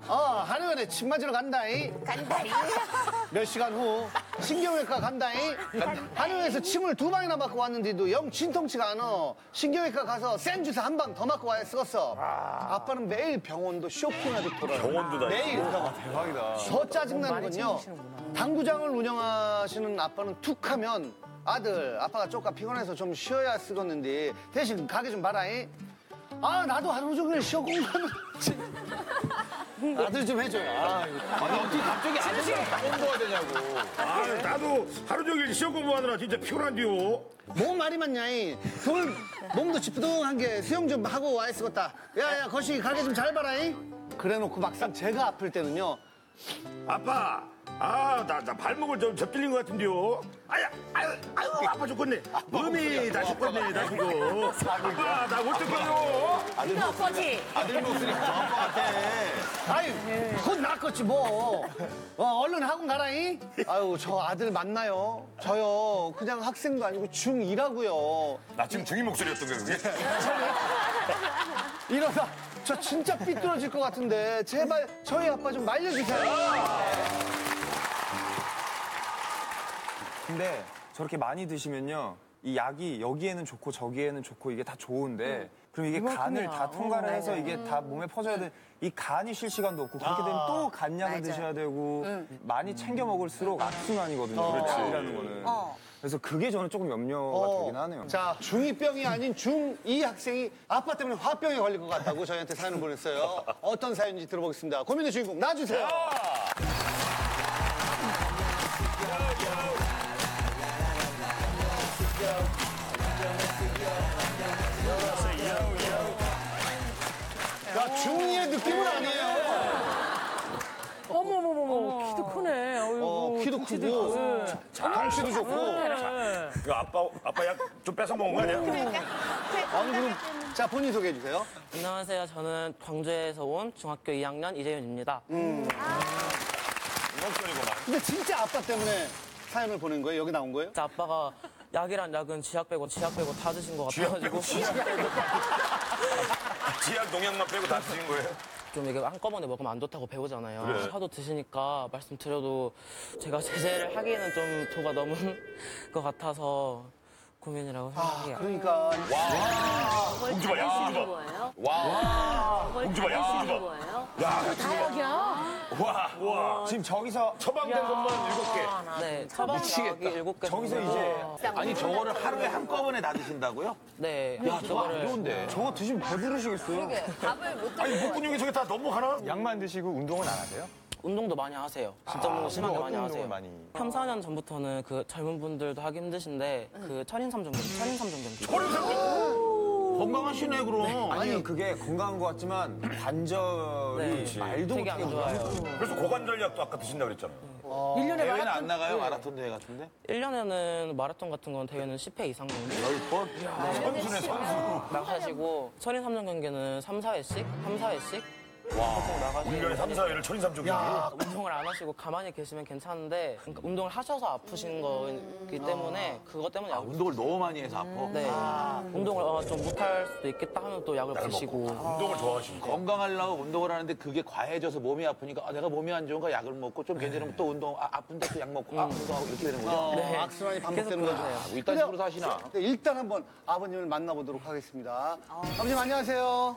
어, 한의원에 침 맞으러 간다잉. 간다잉. 몇 시간 후 신경외과 간다잉. 한의원에서 침을 두 방이나 맞고 왔는데도 영 진통치가 않아. 신경외과 가서 센 주사 한 방 더 맞고 와야 쓰겠어. 아빠는 매일 병원도 쇼핑하듯 돌아요. 병원도 다니고. 매일. 대박이다. 더 짜증나는 건요. 당구장을 운영하시는 아빠는 툭 하면 아들, 아빠가 조금 피곤해서 좀 쉬어야 쓰겠는데 대신 가게 좀 봐라잉. 아, 나도 하루 종일 쉬어 공부하는. 아들 좀 해줘요. 아, 이거. 아니, 어떻게 갑자기 아저씨가 공부해야 되냐고. 아, 나도 하루 종일 시험 공부하느라 진짜 피곤한데요. 뭐 말이 많냐잉. 돌, 몸도 찌뿌둥한 게 수영 좀 하고 와야 쓰겠다. 야, 야, 거시 가게 좀 잘 봐라잉. 그래 놓고 막상 제가 아플 때는요. 아빠, 아, 나, 나 발목을 좀 접질린 것 같은데요. 아야, 아유, 아유, 아파 죽겠네. 몸이 다 죽겠네, 나 지금. 아빠, 나 어떡해요? 아들 아빠지. 아들 목소리 아빠 같아. 아유, 그건 낫겠지 뭐. 어, 얼른 학원 가라잉. 아유, 저 아들 만나요. 저요, 그냥 학생도 아니고 중2라고요. 나 지금 중이 목소리였던 거야, 그게? 이러다 저 진짜 삐뚤어질 것 같은데 제발 저희 아빠 좀 말려주세요. 근데 저렇게 많이 드시면요. 이 약이 여기에는 좋고 저기에는 좋고 이게 다 좋은데 그럼 이게 간을 다 통과를 해서 이게 다 몸에 퍼져야 돼. 이 간이 쉴 시간도 없고 그렇게 되면 또 간약을 맞아. 드셔야 되고 많이 챙겨 먹을수록 악순환이거든요. 어. 그렇지. 약이라는 거는. 어. 그래서 그게 저는 조금 염려가 되긴 하네요. 자, 중2병이 아닌 중2 학생이 아빠 때문에 화병에 걸릴 것 같다고 저희한테 사연을 보냈어요. 어떤 사연인지 들어보겠습니다. 고민의 주인공 나와주세요. 중2의 느낌은 아니에요. 어머머머머, 키도 크네. 어이구, 어, 키도 크고, 있고. 덩치도 좋고. 네. 이거 아빠, 아빠 약 좀 뺏어 먹은 거 아니야? 아니, 그럼, 자, 본인 소개해주세요. 안녕하세요. 저는 광주에서 온 중학교 2학년 이재윤입니다. 목소리구만. 근데 진짜 아빠 때문에 사연을 보낸 거예요? 여기 나온 거예요? 진짜 아빠가 약이란 약은 지약 빼고 지약 빼고 다 드신 것 같아가지고 지약 농약만 빼고 다 드신 거예요? 좀 이게 한꺼번에 먹으면 안 좋다고 배우잖아요. 그래. 하도 드시니까 말씀드려도 제가 제재를 하기에는 좀 도가 넘은 것 같아서 고민이라고 생각해요. 그러니까. 공주 봐, 야, 공주 봐. 와. 공주 봐, 야, 공주 봐. 야? 와, 와. 지금 저기서 처방된 것만 일곱 개. 네, 처방 약이 일곱 개 저기서 정도. 이제 아니, 저거를 하루에 한꺼번에 다 드신다고요? 네, 야, 저거 안 좋은데. 저거 드시면 배부르시겠어요. 밥을 못 아니, 목근육이 저게 다 너무 하나? 약만 드시고 운동은 안 하세요? 운동도 많이 하세요. 진짜 아, 운동 심하게 많이 하세요. 많이? 3, 4년 전부터는 그 젊은 분들도 하기 힘드신데 그 철인 삼종 경기, 철인 삼종 경기. 건강하시네 그럼. 아니 그게 건강한 것 같지만 관절이 네, 말도 되게 못하게 안 좋아요. 그래서 고관절약도 아까 드신다 그랬잖아요. 일년에 대회는 마라톤- 안 나가요? 네. 마라톤 대회 같은데? 1년에는 마라톤 같은 건 대회는 10회 이상 정도. 10번? 선수네 선수. 나가시고 철인삼종 경기는 3, 4회씩? 3, 4회씩? 1년에 3, 4회를 천인삼종 야, 운동을 안 하시고 가만히 계시면 괜찮은데 그러니까 운동을 하셔서 아프신 거기 때문에 그것 때문에 약 운동을 너무 많이 해서 아파? 네. 운동을 어, 좀 못할 수도 있겠다 하면 또 약을 드시고 운동을 좋아하시니까. 건강하려고 운동을 하는데 그게 과해져서 몸이 아프니까 아, 내가 몸이 안 좋은가 약을 먹고 좀 괜찮으면 또 운동 아, 아픈데 또 약 먹고 아 운동하고 이렇게 되는 거죠? 어, 네. 악순환이 계속 반복되는 거죠. 그러세요. 뭐 이딴 식으로 사시나? 네, 일단 한번 아버님을 만나보도록 하겠습니다. 아버님 안녕하세요.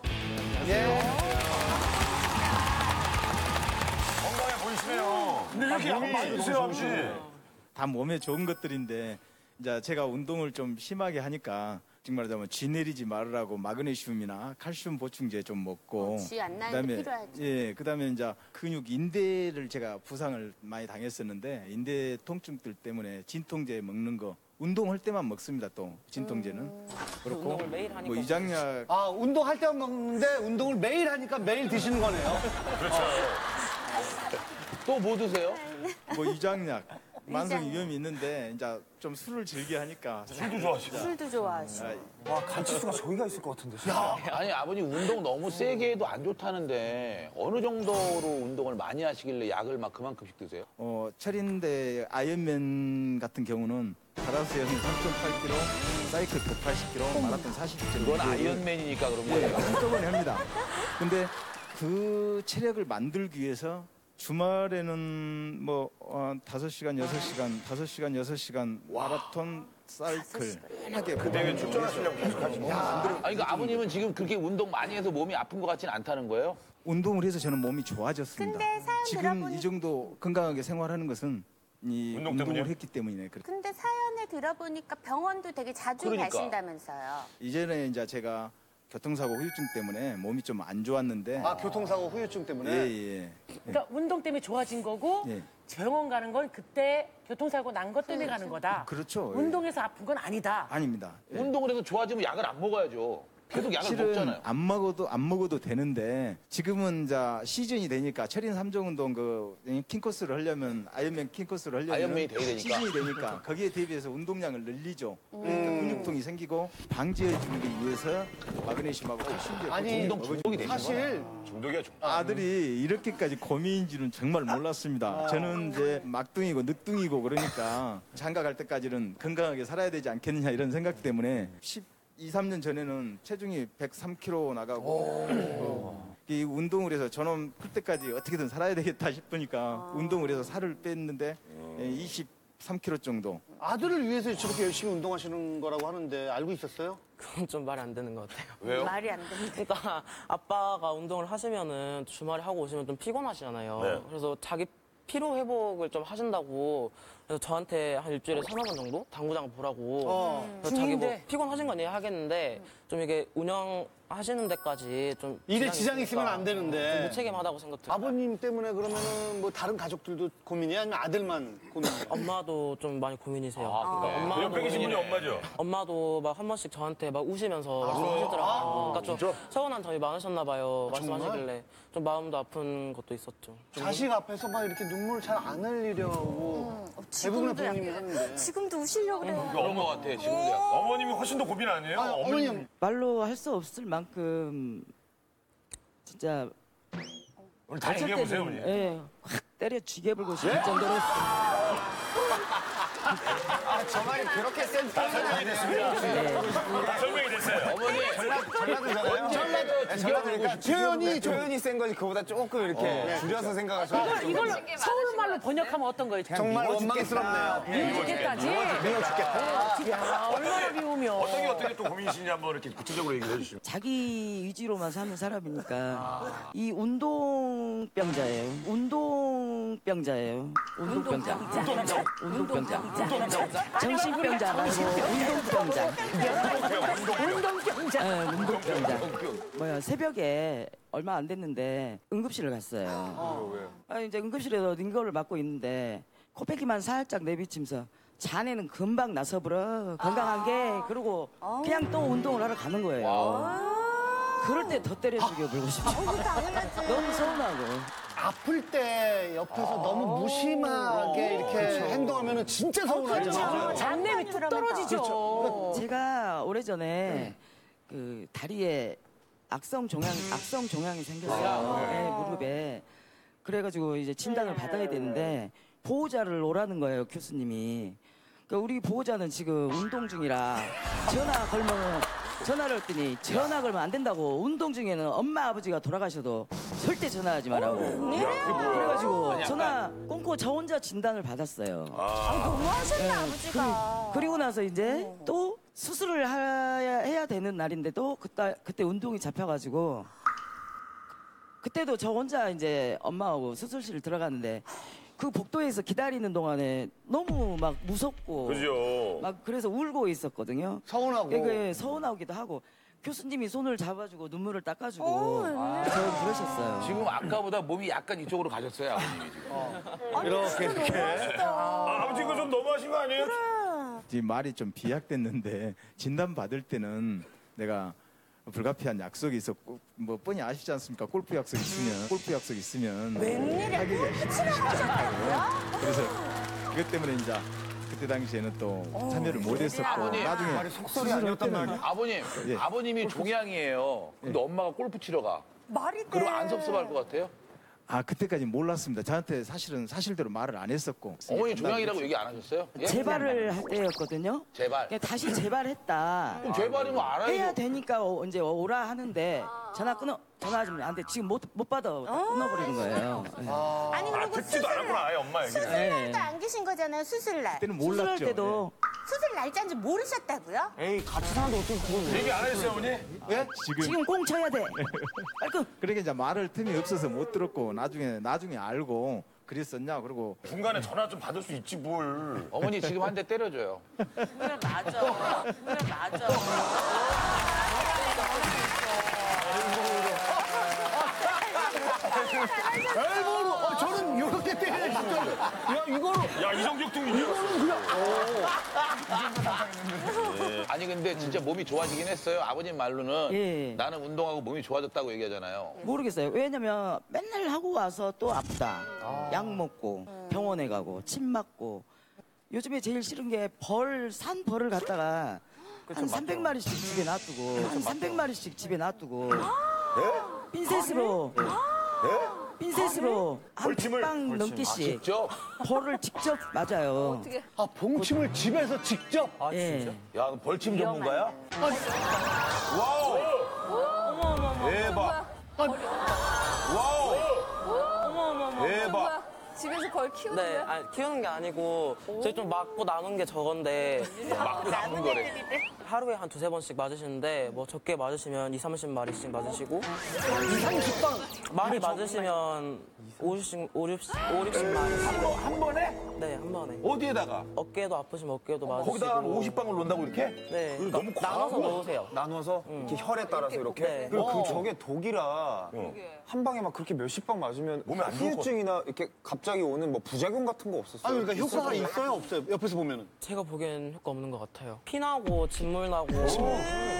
예. 건강해 보이 시네요. 근데 왜 이렇게 약 많이 드세요, 아버지? 다 몸에 좋은 것들인데 이제 제가 운동을 좀 심하게 하니까 지금 말하자면 쥐 내리지 말으라고 마그네슘이나 칼슘 보충제 좀 먹고 어, 쥐안 나는데 필요하죠. 예 그다음에 이제 근육 인대를 제가 부상을 많이 당했었는데 인대 통증들 때문에 진통제 먹는 거 운동할 때만 먹습니다 또 진통제는 그렇고 운동을 매일 하니까 뭐 이장약 아, 운동할 때만 먹는데 운동을 매일 하니까 매일 드시는 거네요. 그렇죠. 또 뭐 드세요? 뭐 위장약 만성 위염이 있는데 이제 좀 술을 즐겨 하니까 술도 좋아하시고 술도 좋아하시고. 와 간치수가 저기가 있을 것 같은데. 아니 아버님 운동 너무 세게 해도 안 좋다는데 어느 정도로 운동을 많이 하시길래 약을 막 그만큼씩 드세요? 어, 철인대 아이언맨 같은 경우는 가라스형 3.8km, 사이클 180km, 마라톤 40km. 그건 아이언맨이니까 그런 예, 거예요. 한꺼번에 합니다. 근데 그 체력을 만들기 위해서 주말에는 뭐 어, 5시간, 6시간, 5시간, 6시간 마라톤 사이클 편하게 그 대회 출전하시려고 계속 하시고. 아니 그러니까 아버님은 지금 그렇게 운동 많이 해서 몸이 아픈 것 같지는 않다는 거예요? 운동을 해서 저는 몸이 좋아졌습니다. 근데 사연 지금 들어보니- 이 정도 건강하게 생활하는 것은 이 운동 운동을 때문이요? 했기 때문이네. 그렇- 근데 사연을 들어보니까 병원도 되게 자주 그러니까. 가신다면서요. 이전에 이제 제가 교통사고 후유증 때문에 몸이 좀 안 좋았는데 아, 교통사고 후유증 때문에. 예, 예. 그러니까 운동 때문에 좋아진 거고 예. 병원 가는 건 그때 교통사고 난 것 때문에 가는 거다. 그렇죠. 예. 운동해서 아픈 건 아니다. 아닙니다. 예. 운동을 해서 좋아지면 약을 안 먹어야죠. 계속 약을 실은 먹잖아요. 안 먹어도 안 먹어도 되는데 지금은 이제 시즌이 되니까 철인 삼종 운동 그 킹코스를 하려면 아이언맨 킹코스를 하려면 아이언맨이 돼야 되니까. 시즌이 되니까 거기에 대비해서 운동량을 늘리죠. 음. 그러니까 근육통이 생기고 방지해 주기 위해서 마그네슘하고 칼슘제 아니, 운동 중독이 되신 사실 중독이야, 중독. 아들이 이렇게까지 고민인지는 정말 몰랐습니다. 저는 이제 막둥이고 늦둥이고 그러니까 장가 갈 때까지는 건강하게 살아야 되지 않겠느냐 이런 생각 때문에 12, 3년 전에는 체중이 103kg 나가고 어, 이 운동을 해서 저놈 클 때까지 어떻게든 살아야 되겠다 싶으니까 운동을 해서 살을 뺐는데 23kg 정도. 아들을 위해서 저렇게 열심히 운동하시는 거라고 하는데 알고 있었어요? 그건 좀 말이 안 되는 것 같아요. 왜요? 말이 안 됩니다. 그러니까 아빠가 운동을 하시면은 주말에 하고 오시면 좀 피곤하시잖아요. 네. 그래서 자기 피로 회복을 좀 하신다고 그래서 저한테 한 일주일에 서너 번 정도 당구장 보라고 어. 그래서 자기 뭐 중인데. 피곤하신 건 이해하겠는데 좀 이게 운영하시는 데까지 좀 일에 지장이 있으면 안 되는데. 좀 무책임하다고 생각 들어요. 아버님 때문에 그러면은 뭐 다른 가족들도 고민이 아니면 아들만 고민이에요? 엄마도 좀 많이 고민이세요. 아, 그래? 엄마도 옆에 계신 분이 엄마죠? 엄마도 막 한 번씩 저한테 막 우시면서 말씀하시더라고요. 그러니까 좀 서운한 점이 많으셨나 봐요. 말씀하시길래 좀 마음도 아픈 것도 있었죠. 자식 앞에서 막 이렇게 눈물 잘 안 흘리려고 대부분의 지금도 부모님이 하는데. 지금도 우시려고 그래요. 그런 것 같아 지금도 약간. 어머님이 훨씬 더 고민 아니에요? 아, 어머님. 말로 할 수 없을 만큼 진짜 오늘 다 얘기해 보세요, 어머니. 예, 확 때려 쥐개불고 싶을 정도로 아, 저 말이 그렇게 센 됐습니다. 다 설명이 됐어요. 어머니 전라도잖아요. 전라도 전라도니까 표현이 좀 표현이 센 거지 그보다 조금 이렇게 줄여서 생각하셔야 이걸 이걸로 서울 말로 번역하면 어떤 거예요? 정말 원망스럽네요. 미워 죽겠다지? 미워 죽겠다. 야, 얼마나 미우면. 어떤 게 어떤 게또 고민이신지 한번 이렇게 구체적으로 얘기해 주시면. 자기 위주로만 사는 사람이니까 이 운동병자예요. 운동병자예요. 운동병자. 운동병자. 정신병자 말고 운동병자. 운동병자. 네, 운동병자. 뭐야 새벽에 얼마 안 됐는데 응급실을 갔어요. 아, 이제 응급실에서 링거를 맡고 있는데 코빼기만 살짝 내비치면서 자네는 금방 나서버려 건강한 게 그러고 그냥 또 운동을 하러 가는 거예요. 그럴 때 더 때려 죽여버리고 싶죠. 너무 서운하고. 아플 때 옆에서 너무 무심하게 이렇게 행동하면 진짜 서운하잖아요. 잡내미 뚝 떨어지죠. 제가 오래전에 그 다리에 악성 종양, 악성 종양이 생겼어요. 네, 무릎에. 그래가지고 이제 진단을 받아야 되는데 보호자를 오라는 거예요, 교수님이. 그러니까 우리 보호자는 지금 운동 중이라 전화 걸면 전화를 했더니 전화 걸면 안 된다고 운동 중에는 엄마 아버지가 돌아가셔도 절대 전화하지 말라고. 그래가지고 전화 끊고 저 혼자 진단을 받았어요. 아, 너무하셨네, 네, 아버지가. 그리, 고 나서 이제 또 수술을 해야, 해야 되는 날인데도 그때, 그때 운동이 잡혀가지고 그때도 저 혼자 이제 엄마하고 수술실 들어갔는데 그 복도에서 기다리는 동안에 너무 막 무섭고 그죠. 막 그래서 울고 있었거든요. 서운하고. 예, 그 서운하기도 하고 교수님이 손을 잡아주고 눈물을 닦아주고 어, 저 그러셨어요. 지금 아까보다 몸이 약간 이쪽으로 가셨어요, 아버님이 지금. 이렇게 이렇게. 아, 아버지 이거 좀 너무하신 거 아니에요? 지금 말이 좀 비약됐는데 진단 받을 때는 내가 불가피한 약속이 있었고 뭐 뻔히 아시지 않습니까? 골프 약속 있으면 골프 약속 있으면 웬일이야, 하기가 골프 쉽지 치러 않다고요. 그래서 그것 때문에 이제 그때 당시에는 또 참여를 못했었고 아버님, 나중에 속설이 아니었단 말이야? 아버님, 예. 아버님이 종양이에요. 근데 엄마가 골프 치러 가. 말이 돼. 그럼 안 섭섭할 것 같아요? 아 그때까지 몰랐습니다. 저한테 사실은 사실대로 말을 안 했었고 어머니 종양이라고 얘기 안 하셨어요? 예? 재발을 할 때였거든요. 재발. 그냥 다시 재발했다. 그럼 재발이면 알아야죠. 해야 되니까 어, 이제 오라 하는데 전화 끊어 전화하지 안 돼. 지금 못 못 받아 끊어버리는 거예요. 네. 아니, 그리고 듣지도 않았구나, 아예 엄마 얘기를. 수술날도 안 계신 거잖아요, 수술날. 그때는 수술할 몰랐죠. 때도 수술 날짜인지 모르셨다고요? 에이 같이 사는데 어떻게 그걸 얘기 안 하셨어요, 어머니? 예? 지금 지금 꽁 쳐야 돼. 빨리 그러니까 이제 말할 틈이 없어서 못 들었고 나중에 나중에 알고 그랬었냐 그러고 중간에 전화 좀 받을 수 있지 뭘. 어머니 지금 한 대 때려줘요. 그래 맞아. 그래 맞아. 엘보로. 어, 저는 이렇게 때려야 진짜. 야 이거로. 야 이성격 등 이거는 그냥. 아니 근데 진짜 몸이 좋아지긴 했어요. 아버님 말로는 예. 나는 운동하고 몸이 좋아졌다고 얘기하잖아요. 모르겠어요. 왜냐면 맨날 하고 와서 또 아프다. 약 먹고 병원에 가고 침 맞고. 요즘에 제일 싫은 게 벌, 산 벌을 갖다가 한 300마리씩 집에 놔두고 한 300마리씩 집에 놔두고 핀셋으로 핀셋으로 한 벌침을? 방 넘기씩 직접? 벌을 직접 맞아요. 어떻게. 아 봉침을 집에서 직접. 예. 야, 벌침 전문가야? wow. 대박. wow. 어머, 어머, 어머. 대박. 집에서 벌 키우는 네, 거야? 아니, 키우는 게 아니고 저희 좀 맞고 나눈 게 저건데 맞고 남은 거래. 하루에 한 두세 번씩 맞으시는데 뭐 적게 맞으시면 2, 30마리씩 맞으시고 2, 30방. 많이 맞으시면 50씩, 5, 60, 5, 60마리씩 한 번에? 네, 한 번에 어디에다가? 어깨도 아프시면 어깨도 맞으시고 거기다가 한 50방울 넣는다고 이렇게? 네, 너무 그러니까 나눠서 과하고. 넣으세요 나눠서 이렇게 혈에 따라서 이렇게 네. 그리고 어. 그 저게 독이라 한 방에 막 그렇게 몇십 방 맞으면 몸에 안 좋을 것 후유증이나 이렇게 갑자기 오는 뭐 부작용 같은 거 없었어요? 아니 그러니까 효과가 있어요 없어요? 옆에서 보면은. 제가 보기엔 효과 없는 것 같아요 피나고 진물 나고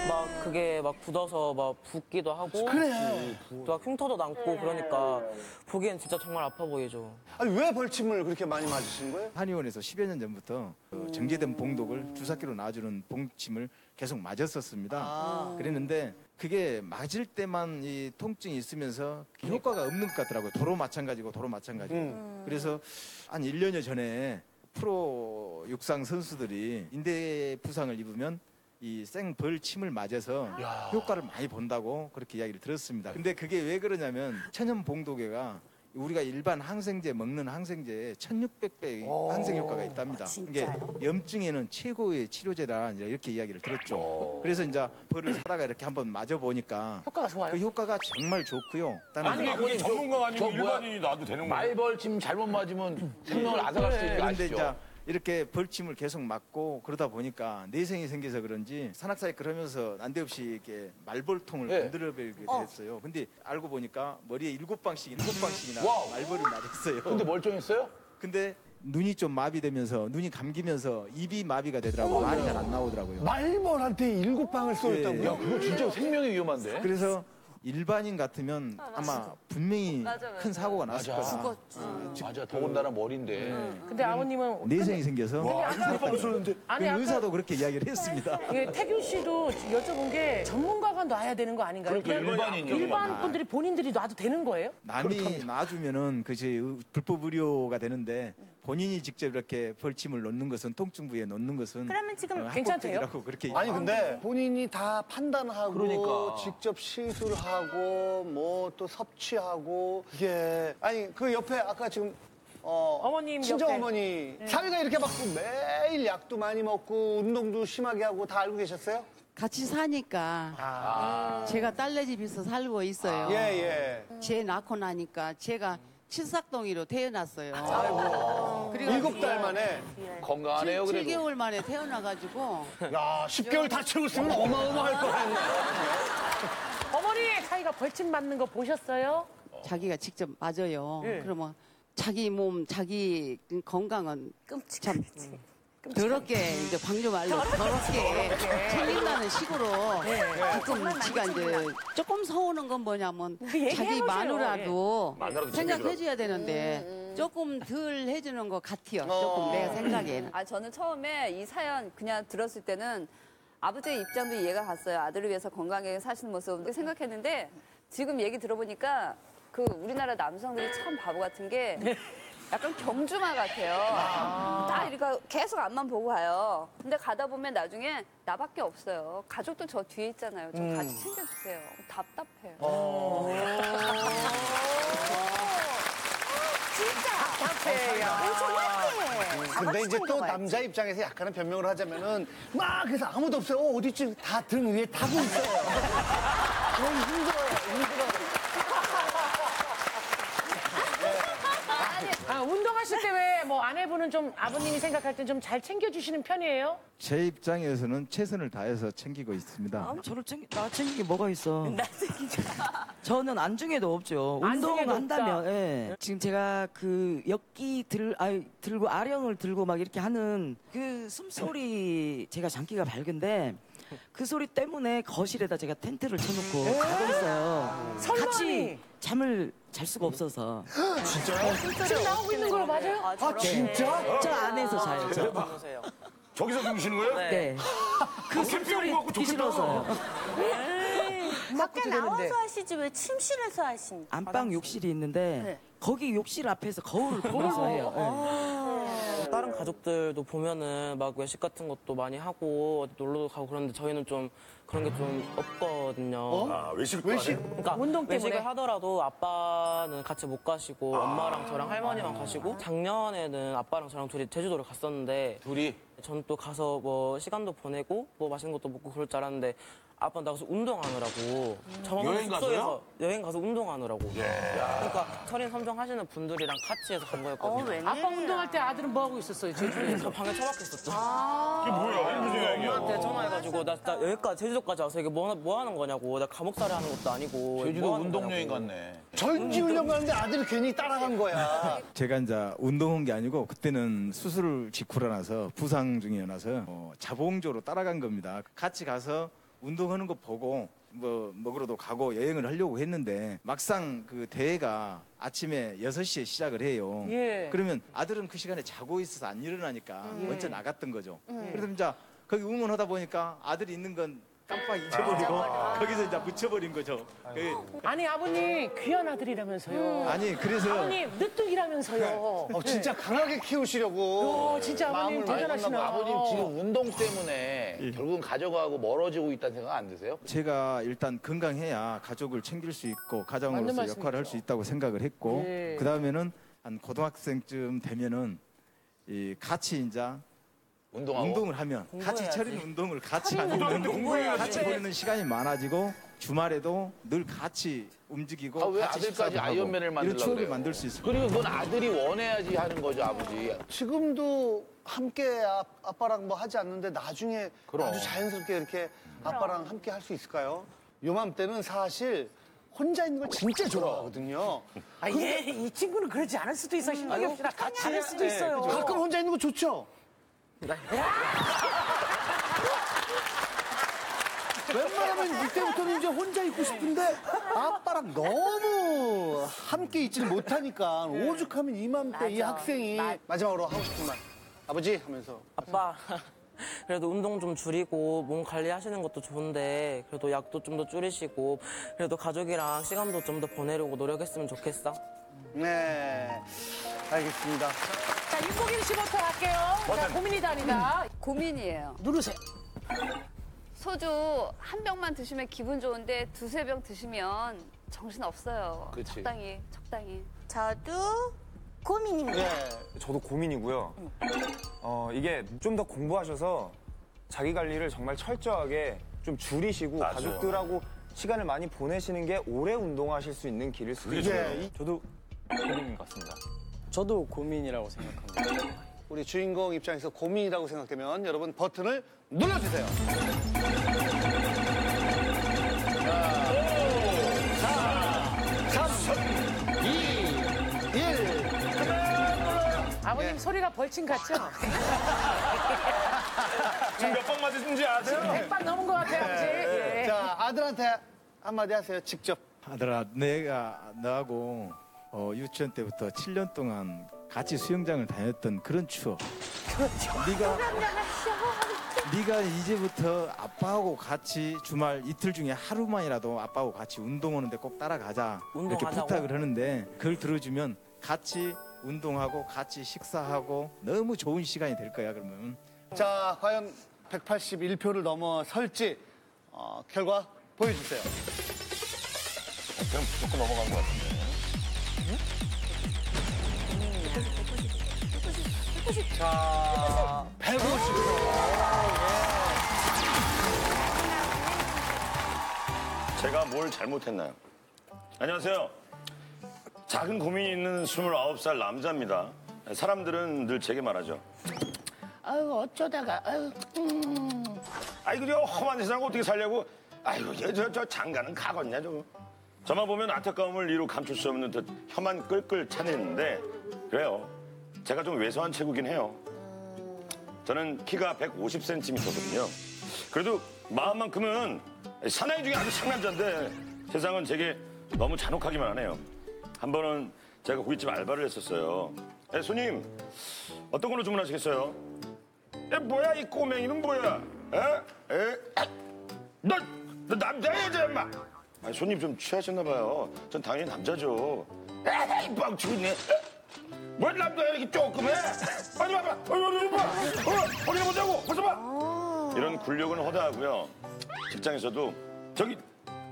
막 그게 막 굳어서 막 붓기도 하고 그래. 막 흉터도 남고 그러니까 보기엔 진짜 정말 아파 보이죠 아니 왜 벌침을 그렇게 많이 맞으신 거예요? 한의원에서 10여 년 전부터 그 정제된 봉독을 주사기로 놔주는 봉침을 계속 맞았었습니다. 그랬는데 그게 맞을 때만 이 통증이 있으면서 효과가 없는 것 같더라고요. 도로 마찬가지고 도로 마찬가지고. 그래서 한 1년여 전에 프로 육상 선수들이 인대 부상을 입으면 이 생벌 침을 맞아서 효과를 많이 본다고 그렇게 이야기를 들었습니다. 근데 그게 왜 그러냐면 천연 봉독에가 우리가 일반 항생제 먹는 항생제에 1600배의 오. 항생 효과가 있답니다. 이게 염증에는 최고의 치료제다 이제 이렇게 이야기를 들었죠. 그래서 이제 벌을 사다가 이렇게 한번 맞아 보니까 효과가 좋아요. 그 효과가 정말 좋고요. 아니, 이제- 그게 전문가가 아니고 일반인이 놔도 되는 말벌침 잘못 맞으면 생명을 앗아갈 수 있는 거 그런데 아시죠? 이렇게 벌침을 계속 맞고 그러다 보니까 내성이 생겨서 그런지 산악사이클 하면서 난데없이 이렇게 말벌통을 네. 건드려버리게 어. 됐어요. 근데 알고 보니까 머리에 일곱 방씩 일곱 방씩이나 wow. 말벌이 맞았어요. 근데 멀쩡했어요? 근데 눈이 좀 마비되면서 눈이 감기면서 입이 마비가 되더라고요. 말이 잘 안 나오더라고요. 말벌한테 일곱 방을 쏘였다고요? 야, 그거 진짜 생명이 위험한데? 그래서 일반인 같으면 아 마 분명히 맞아, 맞아. 큰 사고가 났을 맞아. 거다. 맞아, 더군다나 머리인데. 근데 아버님은 내성이 생겨서 근데 아까- 쏘는데 아니, 아까- 의사도 그렇게 이야기를 했습니다. 이게 태균 씨도 여쭤본 게 전문가가 놔야 되는 거 아닌가요? 그러니까 그냥 일반인이. 일반 분들이 본인들이 놔도 되는 거예요? 남이 놔주면은 그지 불법 의료가 되는데 본인이 직접 이렇게 벌침을 놓는 것은 통증 부위에 놓는 것은 그러면 지금 어, 괜찮대요? 합법적이라고 그렇게 아니 근데 본인이 다 판단하고 그러니까. 직접 시술하고 뭐 또 섭취하고 이게 아니 그 옆에 아까 지금 어 어머님 친정 옆에. 어머니 네. 사위가 이렇게 막 매일 약도 많이 먹고 운동도 심하게 하고 다 알고 계셨어요? 같이 사니까 아. 제가 딸네 집에서 살고 있어요. 예, 예. 쟤 낳고 나니까 제가 칠삭동이로 태어났어요. 아이고. 일곱 달 만에 건강하네요, 그래도. 7개월 만에 태어나가지고 야 10개월 다 채웠으면 어마어마할 뻔했네. 어머니 사이가 벌침 맞는 거 보셨어요? 자기가 직접 맞아요. 예. 그러면 자기 몸, 자기 건강은 참 더럽게 이제 방조 말로 더럽게. 챙긴다는 식으로 네. 가끔 지가 이제 조금 서우는 건 뭐냐면 얘기해보세요. 자기 마누라도 예. 마누라도 생각해줘야. 되는데 조금 덜 해주는 것 같아요. 조금 내가 생각에는. 아 저는 처음에 이 사연 그냥 들었을 때는 아버지의 입장도 이해가 갔어요. 아들을 위해서 건강하게 사시는 모습 생각했는데 지금 얘기 들어보니까 그 우리나라 남성들이 참 바보 같은 게 약간 경주마 같아요. 딱 이렇게 계속 앞만 보고 가요. 근데 가다 보면 나중에 나밖에 없어요. 가족도 저 뒤에 있잖아요. 좀 음. 같이 챙겨주세요. 답답해요. 진짜 답답해. 야. 오, 정확해. 근데 이제 또 남자 입장에서 약간은 변명을 하자면은 막 그래서 아무도 없어요. 어, 어디쯤 다등 위에 타고 있어요. 너무 힘들어요. 힘들어요. 아, 운동하실 때 왜 뭐 아내분은 좀 아버님이 생각할 땐 좀 잘 챙겨주시는 편이에요? 제 입장에서는 최선을 다해서 챙기고 있습니다. 저를 챙기, 나 챙긴 게 뭐가 있어. 저는 안중에도 없죠. 안중에도 운동을 한다면. 예. 지금 제가 그 역기 들, 아, 들고, 아령을 들고 막 이렇게 하는 그 숨소리, 제가 장기가 밝은데, 그 소리 때문에 거실에다 제가 텐트를 쳐놓고 가고 있어요. 같이 잠을 잘 수가 없어서. 지금 나오고 있는 거 맞아요? 아, 진짜? 저 안에서 자요, 저. 저기서 주무시는 거예요? 네. 그 숨소리 듣기 싫어서요. 밖에 나와서 하시지 왜 침실에서 하십니까? 안방 욕실이 있는데 거기 욕실 앞에서 거울을 보면서 해요. 네. 다른 가족들도 보면은 막 외식 같은 것도 많이 하고 어디 놀러도 가고 그러는데 저희는 좀 그런 게 좀 없거든요. 아, 외식 외식? 그러니까 운동 때문에? 외식을 하더라도 아빠는 같이 못 가시고 엄마랑 저랑 할머니만 가시고 작년에는 아빠랑 저랑 둘이 제주도를 갔었는데 둘이 전 또 가서 뭐 시간도 보내고 뭐 맛있는 것도 먹고 그럴 줄 알았는데 아빠 나가서 운동하느라고 저만 여행 숙소에서 가서요? 여행 가서 운동하느라고 그러니까 철인 섬정 하시는 분들이랑 같이 해서 간 거였거든요 아빠 운동할 때 아들은 뭐 하고 있었어요? 제주도에서? 저 방에 처박혔었죠 이게 뭐야? 무슨 여행이야? 엄마한테 전화해가지고 나, 나 여기까지 제주도까지 와서 이게 뭐, 뭐 하는 거냐고 나 감옥살이 하는 것도 아니고 제주도 뭐 하는 운동 여행 거냐고. 갔네. 전지훈련 가는데 아들이 괜히 따라간 거야. 제가 이제 운동한 게 아니고 그때는 수술 직후라 나서 부상 중이어나서 어, 자봉적으로 따라간 겁니다. 같이 가서 운동하는 거 보고 뭐 먹으러도 가고 여행을 하려고 했는데 막상 그 대회가 아침에 6시에 시작을 해요. 예. 그러면 아들은 그 시간에 자고 있어서 안 일어나니까 예. 먼저 나갔던 거죠. 음. 그래서 이제 거기 응원하다 보니까 아들이 있는 건 깜빡 잊어버리고 거기서 이제 묻혀버린 거죠. 그- 아니 아버님 귀한 아들이라면서요. 아니, 그래서- 아버님 늦둥이라면서요. 어, 진짜 강하게 키우시려고. 어, 진짜 아버님 마음을 대단하시나. 봐. 아버님 지금 운동 때문에 결국은 가져가고 멀어지고 있다는 생각 안 드세요? 제가 일단 건강해야 가족을 챙길 수 있고 맞는 가장으로서 말씀이죠. 역할을 할 수 있다고 생각을 했고 예. 그 다음에는 한 고등학생쯤 되면은 이 같이 이제 운동하고? 운동을 하면 같이 공부해야지. 철인 운동을 같이 하는 공부해야지. 같이 보내는 시간이 많아지고 주말에도 늘 같이 움직이고 아, 왜 같이 아들까지 식사도 하고 아이언맨을 이런 만들려고 추억을 그래요? 만들 수 있을 그리고 그건 아들이 원해야지 하는 거죠, 아버지. 지금도 함께 아, 아빠랑 뭐 하지 않는데 나중에 그럼. 아주 자연스럽게 이렇게 아빠랑 함께 할 수 있을까요? 요맘때는 사실 혼자 있는 걸 진짜 좋아하거든요. 아, 얘, 이 친구는 그러지 않을 수도 있어. 신경이 없이 나 같이 할 수도 네, 있어요. 그죠. 가끔 혼자 있는 거 좋죠? 웬만하면 이때부터는 이제 혼자 있고 싶은데 아빠랑 너무 함께 있지를 못하니까 오죽하면 이맘때 이 맞아. 학생이 마지막으로 하고 싶은 말 아버지 하면서 아빠 그래도 운동 좀 줄이고 몸 관리하시는 것도 좋은데 그래도 약도 좀 더 줄이시고 그래도 가족이랑 시간도 좀 더 보내려고 노력했으면 좋겠어. 네 알겠습니다. 자, 윤복인 씨부터 할게요. 자, 고민이다 아니다. 고민이에요. 누르세요. 소주 한 병만 드시면 기분 좋은데 두세 병 드시면 정신 없어요. 그치. 적당히, 적당히. 저도 고민입니다. 저도 고민이고요. 어, 이게 좀 더 공부하셔서 자기 관리를 정말 철저하게 좀 줄이시고 맞아. 가족들하고 시간을 많이 보내시는 게 오래 운동하실 수 있는 길일 수도 있어요. 저도 고민인 것 같습니다. 저도 고민이라고 생각합니다. 우리 주인공 입장에서 고민이라고 생각되면 여러분 버튼을 눌러주세요. 자, 3, 2, 1. 아버님 소리가 벌침 같죠? 지금 몇 번 맞으신지 아세요? 지금 100번 넘은 것 같아요, 아버지. 예. 자, 아들한테 한마디 하세요. 직접. 아들아, 내가 너하고 어, 유치원 때부터 7년 동안 같이 수영장을 다녔던 그런 추억. 네가 네가 이제부터 아빠하고 같이 주말 이틀 중에 하루만이라도 아빠하고 같이 운동 오는데 꼭 따라가자 이렇게 운동하자고? 부탁을 하는데 그걸 들어주면 같이 운동하고 같이 식사하고 너무 좋은 시간이 될 거야 그러면 자, 과연 181표를 넘어설지 어, 결과 보여주세요. 그냥 무조건 넘어간 것 같은데. 자, 150표. 제가 뭘 잘못했나요? 안녕하세요. 작은 고민이 있는 29살 남자입니다. 사람들은 늘 제게 말하죠. 아유, 어쩌다가, 아유, 음. 아이고, 저 험한 세상 어떻게 살려고. 아이고, 얘 저, 저 장가는 가겠냐, 저. 저만 보면 안타까움을 이루 감출 수 없는 듯 혀만 끌끌 차내는데, 그래요. 제가 좀 왜소한 체구긴 해요. 저는 키가 150cm거든요. 그래도 마음만큼은 사나이 중에 아주 상남자인데 세상은 제게 너무 잔혹하기만 하네요. 한 번은 제가 고깃집 알바를 했었어요. 에, 손님, 어떤 걸로 주문하시겠어요? 에, 뭐야, 이 꼬맹이는 뭐야? 에? 에? 아, 너, 너 남자야, 여자야, 인마? 아, 손님 좀 취하셨나봐요. 전 당연히 남자죠. 에이, 뻥치고 있네. 에? 뭘 남자야, 이렇게 조금해? 어디 봐봐, 어디 어디 봐. 어, 어디 보자고, 벌써 봐. 이런 굴욕은 허다하고요. 직장에서도 저기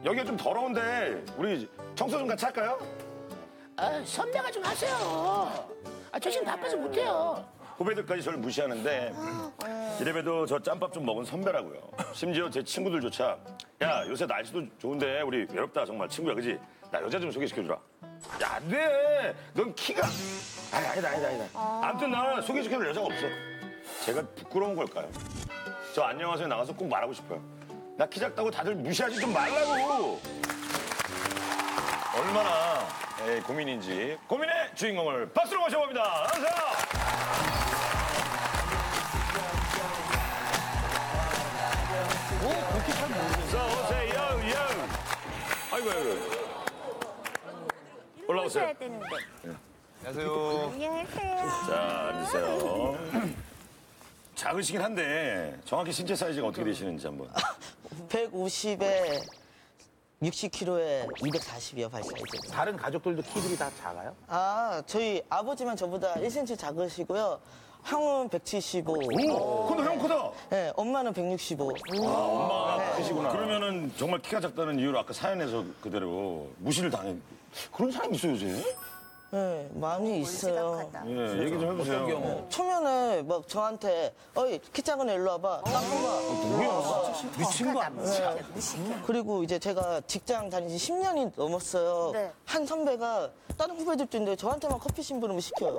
여기가 좀 더러운데 우리 청소 좀 같이 할까요? 아, 선배가 좀 하세요. 아, 저 지금 바빠서 못해요. 후배들까지 저를 무시하는데 이래봬도 저 짬밥 좀 먹은 선배라고요. 심지어 제 친구들조차 야 요새 날씨도 좋은데 우리 외롭다 정말 친구야 그지? 나 여자 좀 소개시켜주라. 야 안 돼. 넌 키가 아니 아니다 아니다 아니다. 아무튼 나 소개시켜줄 여자가 없어. 제가 부끄러운 걸까요? 저 안녕하세요 나가서 꼭 말하고 싶어요. 나 키 작다고 다들 무시하지 좀 말라고. 얼마나 에, 고민인지 고민의 주인공을 박수로 모셔봅니다. 안녕하세요. 아이고, 아이고. 올라오세요. 해야 되는데. 안녕하세요. 안녕하세요. 자, 앉으세요. 자, 작으시긴 한데 정확히 신체 사이즈가 어떻게 되시는지 한번. 150에 60kg에 240이요, 발 사이즈. 다른 가족들도 키들이 다 작아요? 아, 저희 아버지만 저보다 1cm 작으시고요. 형은 175. 오, 근데 형 크다. 네, 엄마는 165. 아, 엄마가 크시구나. 그러면은 정말 키가 작다는 이유로 아까 사연에서 그대로 무시를 당해. 그런 사람이 있어요, 요새? 네, 많이 있어요. 예, 얘기 좀 해보세요. 어떤 경우? 초면에 막 저한테 어이 키 작은 애 일로 와봐. 딱 봐봐. 누구야? 미친 거 아니야? 그리고 이제 제가 직장 다닌 지 10년이 넘었어요. 한 선배가 다른 후배들도 있는데 저한테만 커피 심부름을 시켜요.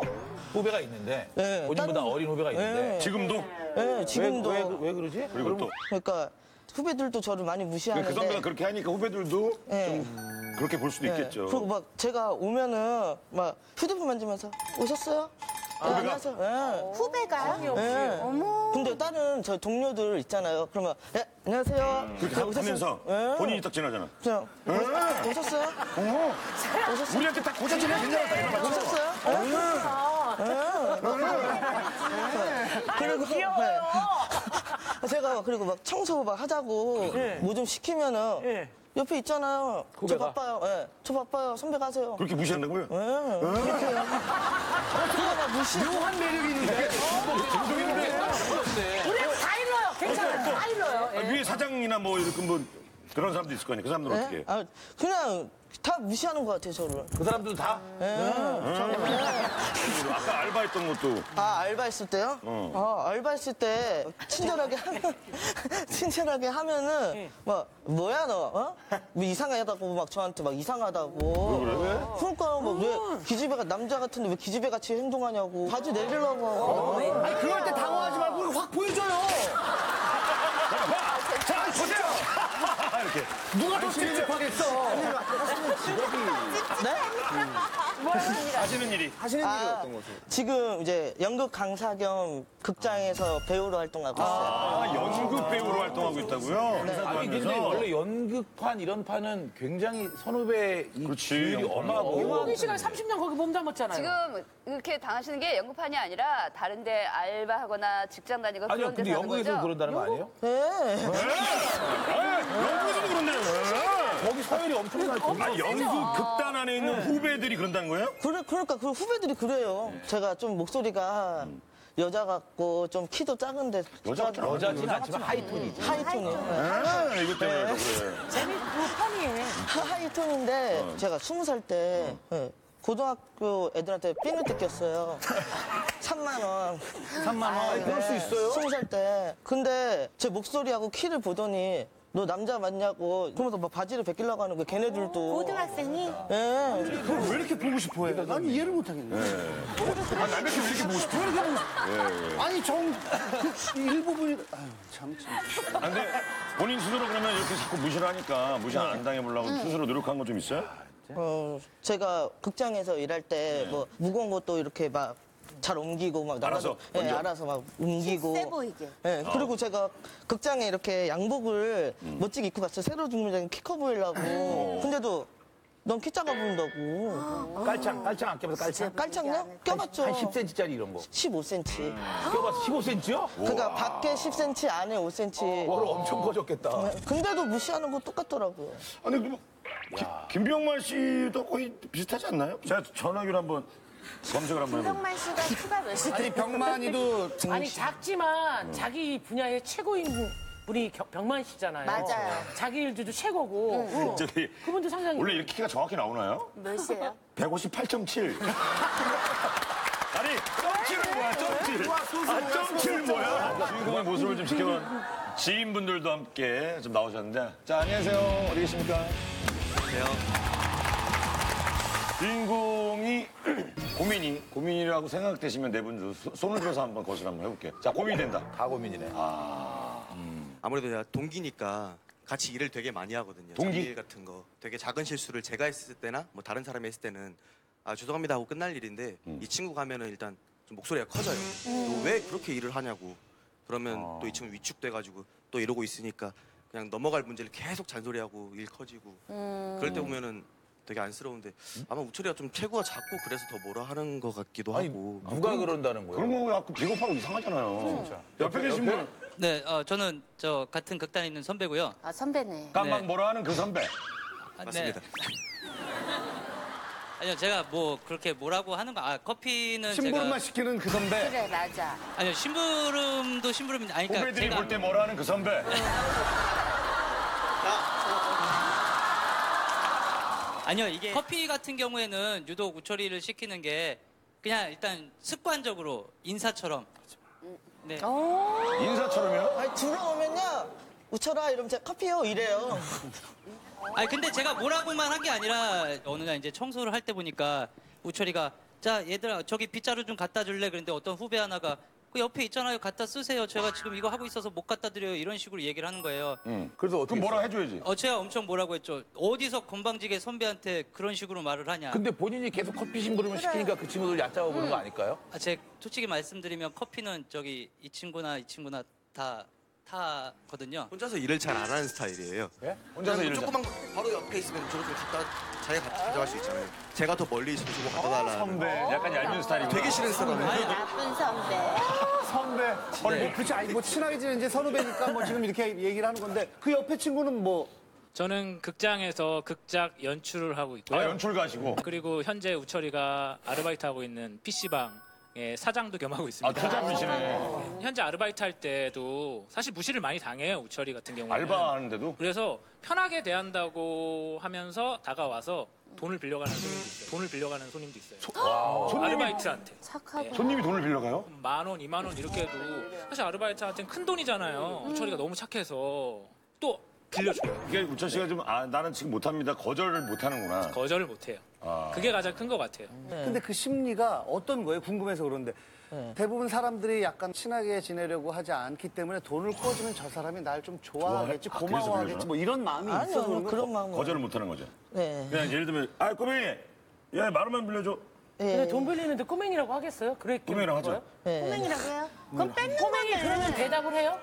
후배가 있는데 네, 본인보다 다른- 어린 후배가 있는데 네. 지금도? 네, 지금도. 왜, 왜, 왜 그러지? 그리고 또 그러니까 후배들도 저를 많이 그 무시하는데. 선배가 그렇게 하니까 후배들도 네. 좀 그렇게 볼 수도 네. 있겠죠. 그리고 막 제가 오면은 막 휴대폰 만지면서 오셨어요? 네, 후배가? 안녕하세요. 네. 후배가요? 네. 어머. 근데 다른 저 동료들 있잖아요. 그러면 네, 안녕하세요. 그렇게 네, 하면서 네. 본인이 딱 지나잖아. 그냥 네. 오- 오셨어요? 어. 오셨어요? 우리한테 딱 고자질해 괜찮았다. 이러면서. 오셨어요? 그리고 귀여워요. 제가 그리고 막 청소 막 하자고 뭐 좀 시키면은 옆에 있잖아요. 저 후배가? 바빠요. 예. 저 바빠요. 선배가 하세요. 그렇게 무시한다고요? 예. 그렇게 해요. 제가 막 무시. 묘한 매력이 있는데. 우리 다 일러요. 괜찮아요. 다 일러요. 아, 위에 사장이나 뭐 이렇게 뭐 그런 사람도 있을 거 아니에요. 그 사람들은 예? 어떻게 해? 아, 그냥 다 무시하는 것 같아요, 저를. 그 사람들도 다? 예. 아까 알바했던 것도 아, 알바했을 때요? 어. 아, 알바했을 때 친절하게 하면, 친절하게 하면은, 막, 뭐야, 너, 어? 뭐 이상하다고 막 저한테 막 이상하다고. 왜 그래? 그러니까 뭐왜 기집애가 남자 같은데 왜 기집애 같이 행동하냐고. 바지 내리려고 하고. 아니, 그럴 때 당황하지 말고 확 보여줘요. 자, 보세요. 이렇게. 누가 더 찝찝하겠어. 네? 하시는 일이. 하시는 아, 일이 어떤 거세요? 지금 이제 연극 강사 겸 극장에서 배우로 활동하고 있어요. 아, 연극 배우로 활동하고 있다고요? 아니 근데 원래 연극판 이런 판은 굉장히 선후배 이 비율이 엄하고 유명희 씨가 30년 거기 몸 담았잖아요. 지금 이렇게 당하시는 게 연극판이 아니라 다른데 알바하거나 직장 다니고 아니요 그런 근데 데서 하는 연극에서 거죠? 그런다는 거 아니에요? 네. 연극에서도 그런데 왜? 거기 서열이 엄청나죠. 아, 연극 극단 안에 있는 후배들이 그런다는 거예요? 그래, 그러니까 그 후배들이 그래요. 제가 좀 목소리가 여자 같고 좀 키도 작은데 여자 같진 않아요. 여자진 않지만 high tone이지. high tone이요. 아, 이것 때문에 또 그래. 재밌고 펀이해. high tone인데 제가 스무 살 때 고등학교 애들한테 삥을 뜯겼어요. 3만 원. 3만 원. 그럴 수 있어요? 스무 살 때. 근데 제 목소리하고 키를 보더니 너 남자 맞냐고 그러면서 막 바지를 벗기려고 하는 거예요. 걔네들도. 고등학생이? 예. 그걸 왜 이렇게 보고 싶어 해? 난 이해를 못 하겠네. 아, 남의 왜 이렇게 보고 싶어? 왜 이렇게 보고 싶어? 예, 예. 아니, 정, 그 일부분이, 아유, 참, 참. 아, 근데 본인 스스로 그러면 이렇게 자꾸 무시를 하니까 무시 네. 안 당해보려고 스스로 노력한 거 좀 있어요? 어, 제가 극장에서 일할 때 뭐 무거운 것도 이렇게 막 잘 옮기고 막 알아서, 예, 먼저? 알아서 막 옮기고 세 보이게. 예, 어. 그리고 제가 극장에 이렇게 양복을 음. 멋지게 입고 갔어요. 새로 중무장이 키 커 보이려고. 근데도 넌 키 작아 보인다고. 깔창 깔창 안 껴봐서 깔창. 깔창요? 껴봤죠. 한 10cm짜리 이런 거. 15cm. 껴봐서 15cm요? 그러니까 밖에 10cm, 안에 5cm. 와, 그럼 엄청 커졌겠다. 네, 근데도 무시하는 거 똑같더라고요. 아니, 뭐, 기- 김병만 씨도 거의 비슷하지 않나요? 제가 전화기로 한번 검색을 한번 해볼게요. 김병만 씨가 키가 몇이죠? 아니, 병만이도. 아니 작지만 자기 분야의 최고인 분이 겨- 병만 씨잖아요. 맞아요. 자기 일도 최고고. 어. 저기, 그분도 상당히 원래 이렇게 키가 정확히 나오나요? 몇이에요? 158.7. 아니, 점칠은 뭐야, 점칠. 아, 점칠 뭐야? 주인공의 모습을 좀 지켜본 지인분들도 함께 좀 나오셨는데. 자, 안녕하세요. 어디 계십니까? 안녕하세요. 주인공이 고민이, 고민이라고 생각되시면 네 분 손을 들어서 한번 거실 한번 해볼게요. 자, 고민이 된다. 다 고민이네. 아, 아무래도 제가 동기니까 같이 일을 되게 많이 하거든요. 동기? 장일 같은 거. 되게 작은 실수를 제가 했을 때나 뭐 다른 사람이 했을 때는 아 죄송합니다 하고 끝날 일인데 음. 이 친구 가면은 일단 좀 목소리가 커져요. 너 왜 그렇게 일을 하냐고. 그러면 아. 또이 친구 위축돼 가지고 또 이러고 있으니까 그냥 넘어갈 문제를 계속 잔소리하고 일 커지고 음. 그럴 때 보면은 되게 안쓰러운데 아마 우철이가 좀 체구가 작고 그래서 더 뭐라 하는 것 같기도 하고 누가 그런다는 거예요? 그런 거 자꾸 비겁하고 이상하잖아요. 옆에 계신 분 네, 어, 저는 저 같은 극단에 있는 선배고요. 아 선배네. 깜막 뭐라 하는 그 선배. 아, 맞습니다. 아니요, 제가 뭐 그렇게 뭐라고 하는 거, 아 커피는 심부름만 제가 시키는 그 선배. 그래 맞아. 아니요 심부름도 심부름인데 아니 그러니까 후배들이 제가 볼 때 뭐라 하는 그 선배. 아니요 이게 커피 같은 경우에는 유독 우처리를 시키는 게 그냥 일단 습관적으로 인사처럼. 네. 인사처럼요? 아니, 들어오면요. 우철아 이러면 제가 커피요 이래요. 아니 근데 제가 뭐라고만 한 게 아니라 어느 날 이제 청소를 할 때 보니까 우철이가 자 얘들아 저기 빗자루 좀 갖다 줄래 그런데 어떤 후배 하나가 그 옆에 있잖아요 갖다 쓰세요 제가 지금 이거 하고 있어서 못 갖다 드려요 이런 식으로 얘기를 하는 거예요 응. 그래서 어떻게? 그럼 뭐라 해줘야지. 어 제가 엄청 뭐라고 했죠 어디서 건방지게 선배한테 그런 식으로 말을 하냐 근데 본인이 계속 커피 심부름을 시키니까 그 친구들 얕잡아 보는 거 아닐까요? 아, 제 솔직히 말씀드리면 커피는 저기 이 친구나 이 친구나 다 타거든요 혼자서 일을 잘 안 하는 스타일이에요. 예? 혼자서 일을 조금만 바로 옆에 있으면 저거 좀 갖다 자기가 갖다 가져갈 수 있잖아요. 제가 더 멀리 있으면 저거 갖다 달라. 선배. 약간 얄미운 스타일이구나. 되게 싫은 사람이에요. 나쁜 선배. 선배. 뭐, 그렇지. 아니, 뭐, 친하게 지낸 이제 선후배니까 뭐 지금 이렇게 얘기를 하는 건데 그 옆에 친구는 뭐. 저는 극장에서 극작 연출을 하고 있고요. 아, 연출 가시고. 그리고 현재 우철이가 아르바이트 하고 있는 PC방 의 사장도 겸하고 있습니다. 아, 사장이시네. 현재 아르바이트 할 때도 사실 무시를 많이 당해요. 우철이 같은 경우는. 알바하는데도? 그래서 편하게 대한다고 하면서 다가와서 돈을 빌려가는 손님도 있어요. 돈을 빌려가는 손님도 있어요. 와, 손님이- 아르바이트한테. 착하고. 손님이 돈을 빌려가요? 만 원, 이만 원 이렇게 해도 사실 아르바이트한테는 큰 돈이잖아요. 우철이가 너무 착해서 또 빌려줘요. 이게 우철 씨가 좀, 아, 나는 지금 못합니다. 거절을 못하는구나. 거절을 못해요. 아. 그게 가장 큰 것 같아요. 근데 그 심리가 어떤 거예요? 궁금해서 그런데. 대부분 사람들이 약간 친하게 지내려고 하지 않기 때문에 돈을 꿔주면 저 사람이 날 좀 좋아하겠지, 좋아해? 아, 그래서 고마워하겠지, 빌려주나? 뭐 이런 마음이 아니요, 있어서 그런 그런 거. 마음은. 거절을 못하는 거죠. 네. 그냥 예를 들면, 아, 꼬맹이! 야, 만 원만 빌려줘. 근데 돈 빌리는데 꼬맹이라고 하겠어요? 그랬겠 꼬맹이라고 하죠. 네. 꼬맹이라고 해요? 그럼 뺏는 꼬맹이. 그러면 대답을 해요?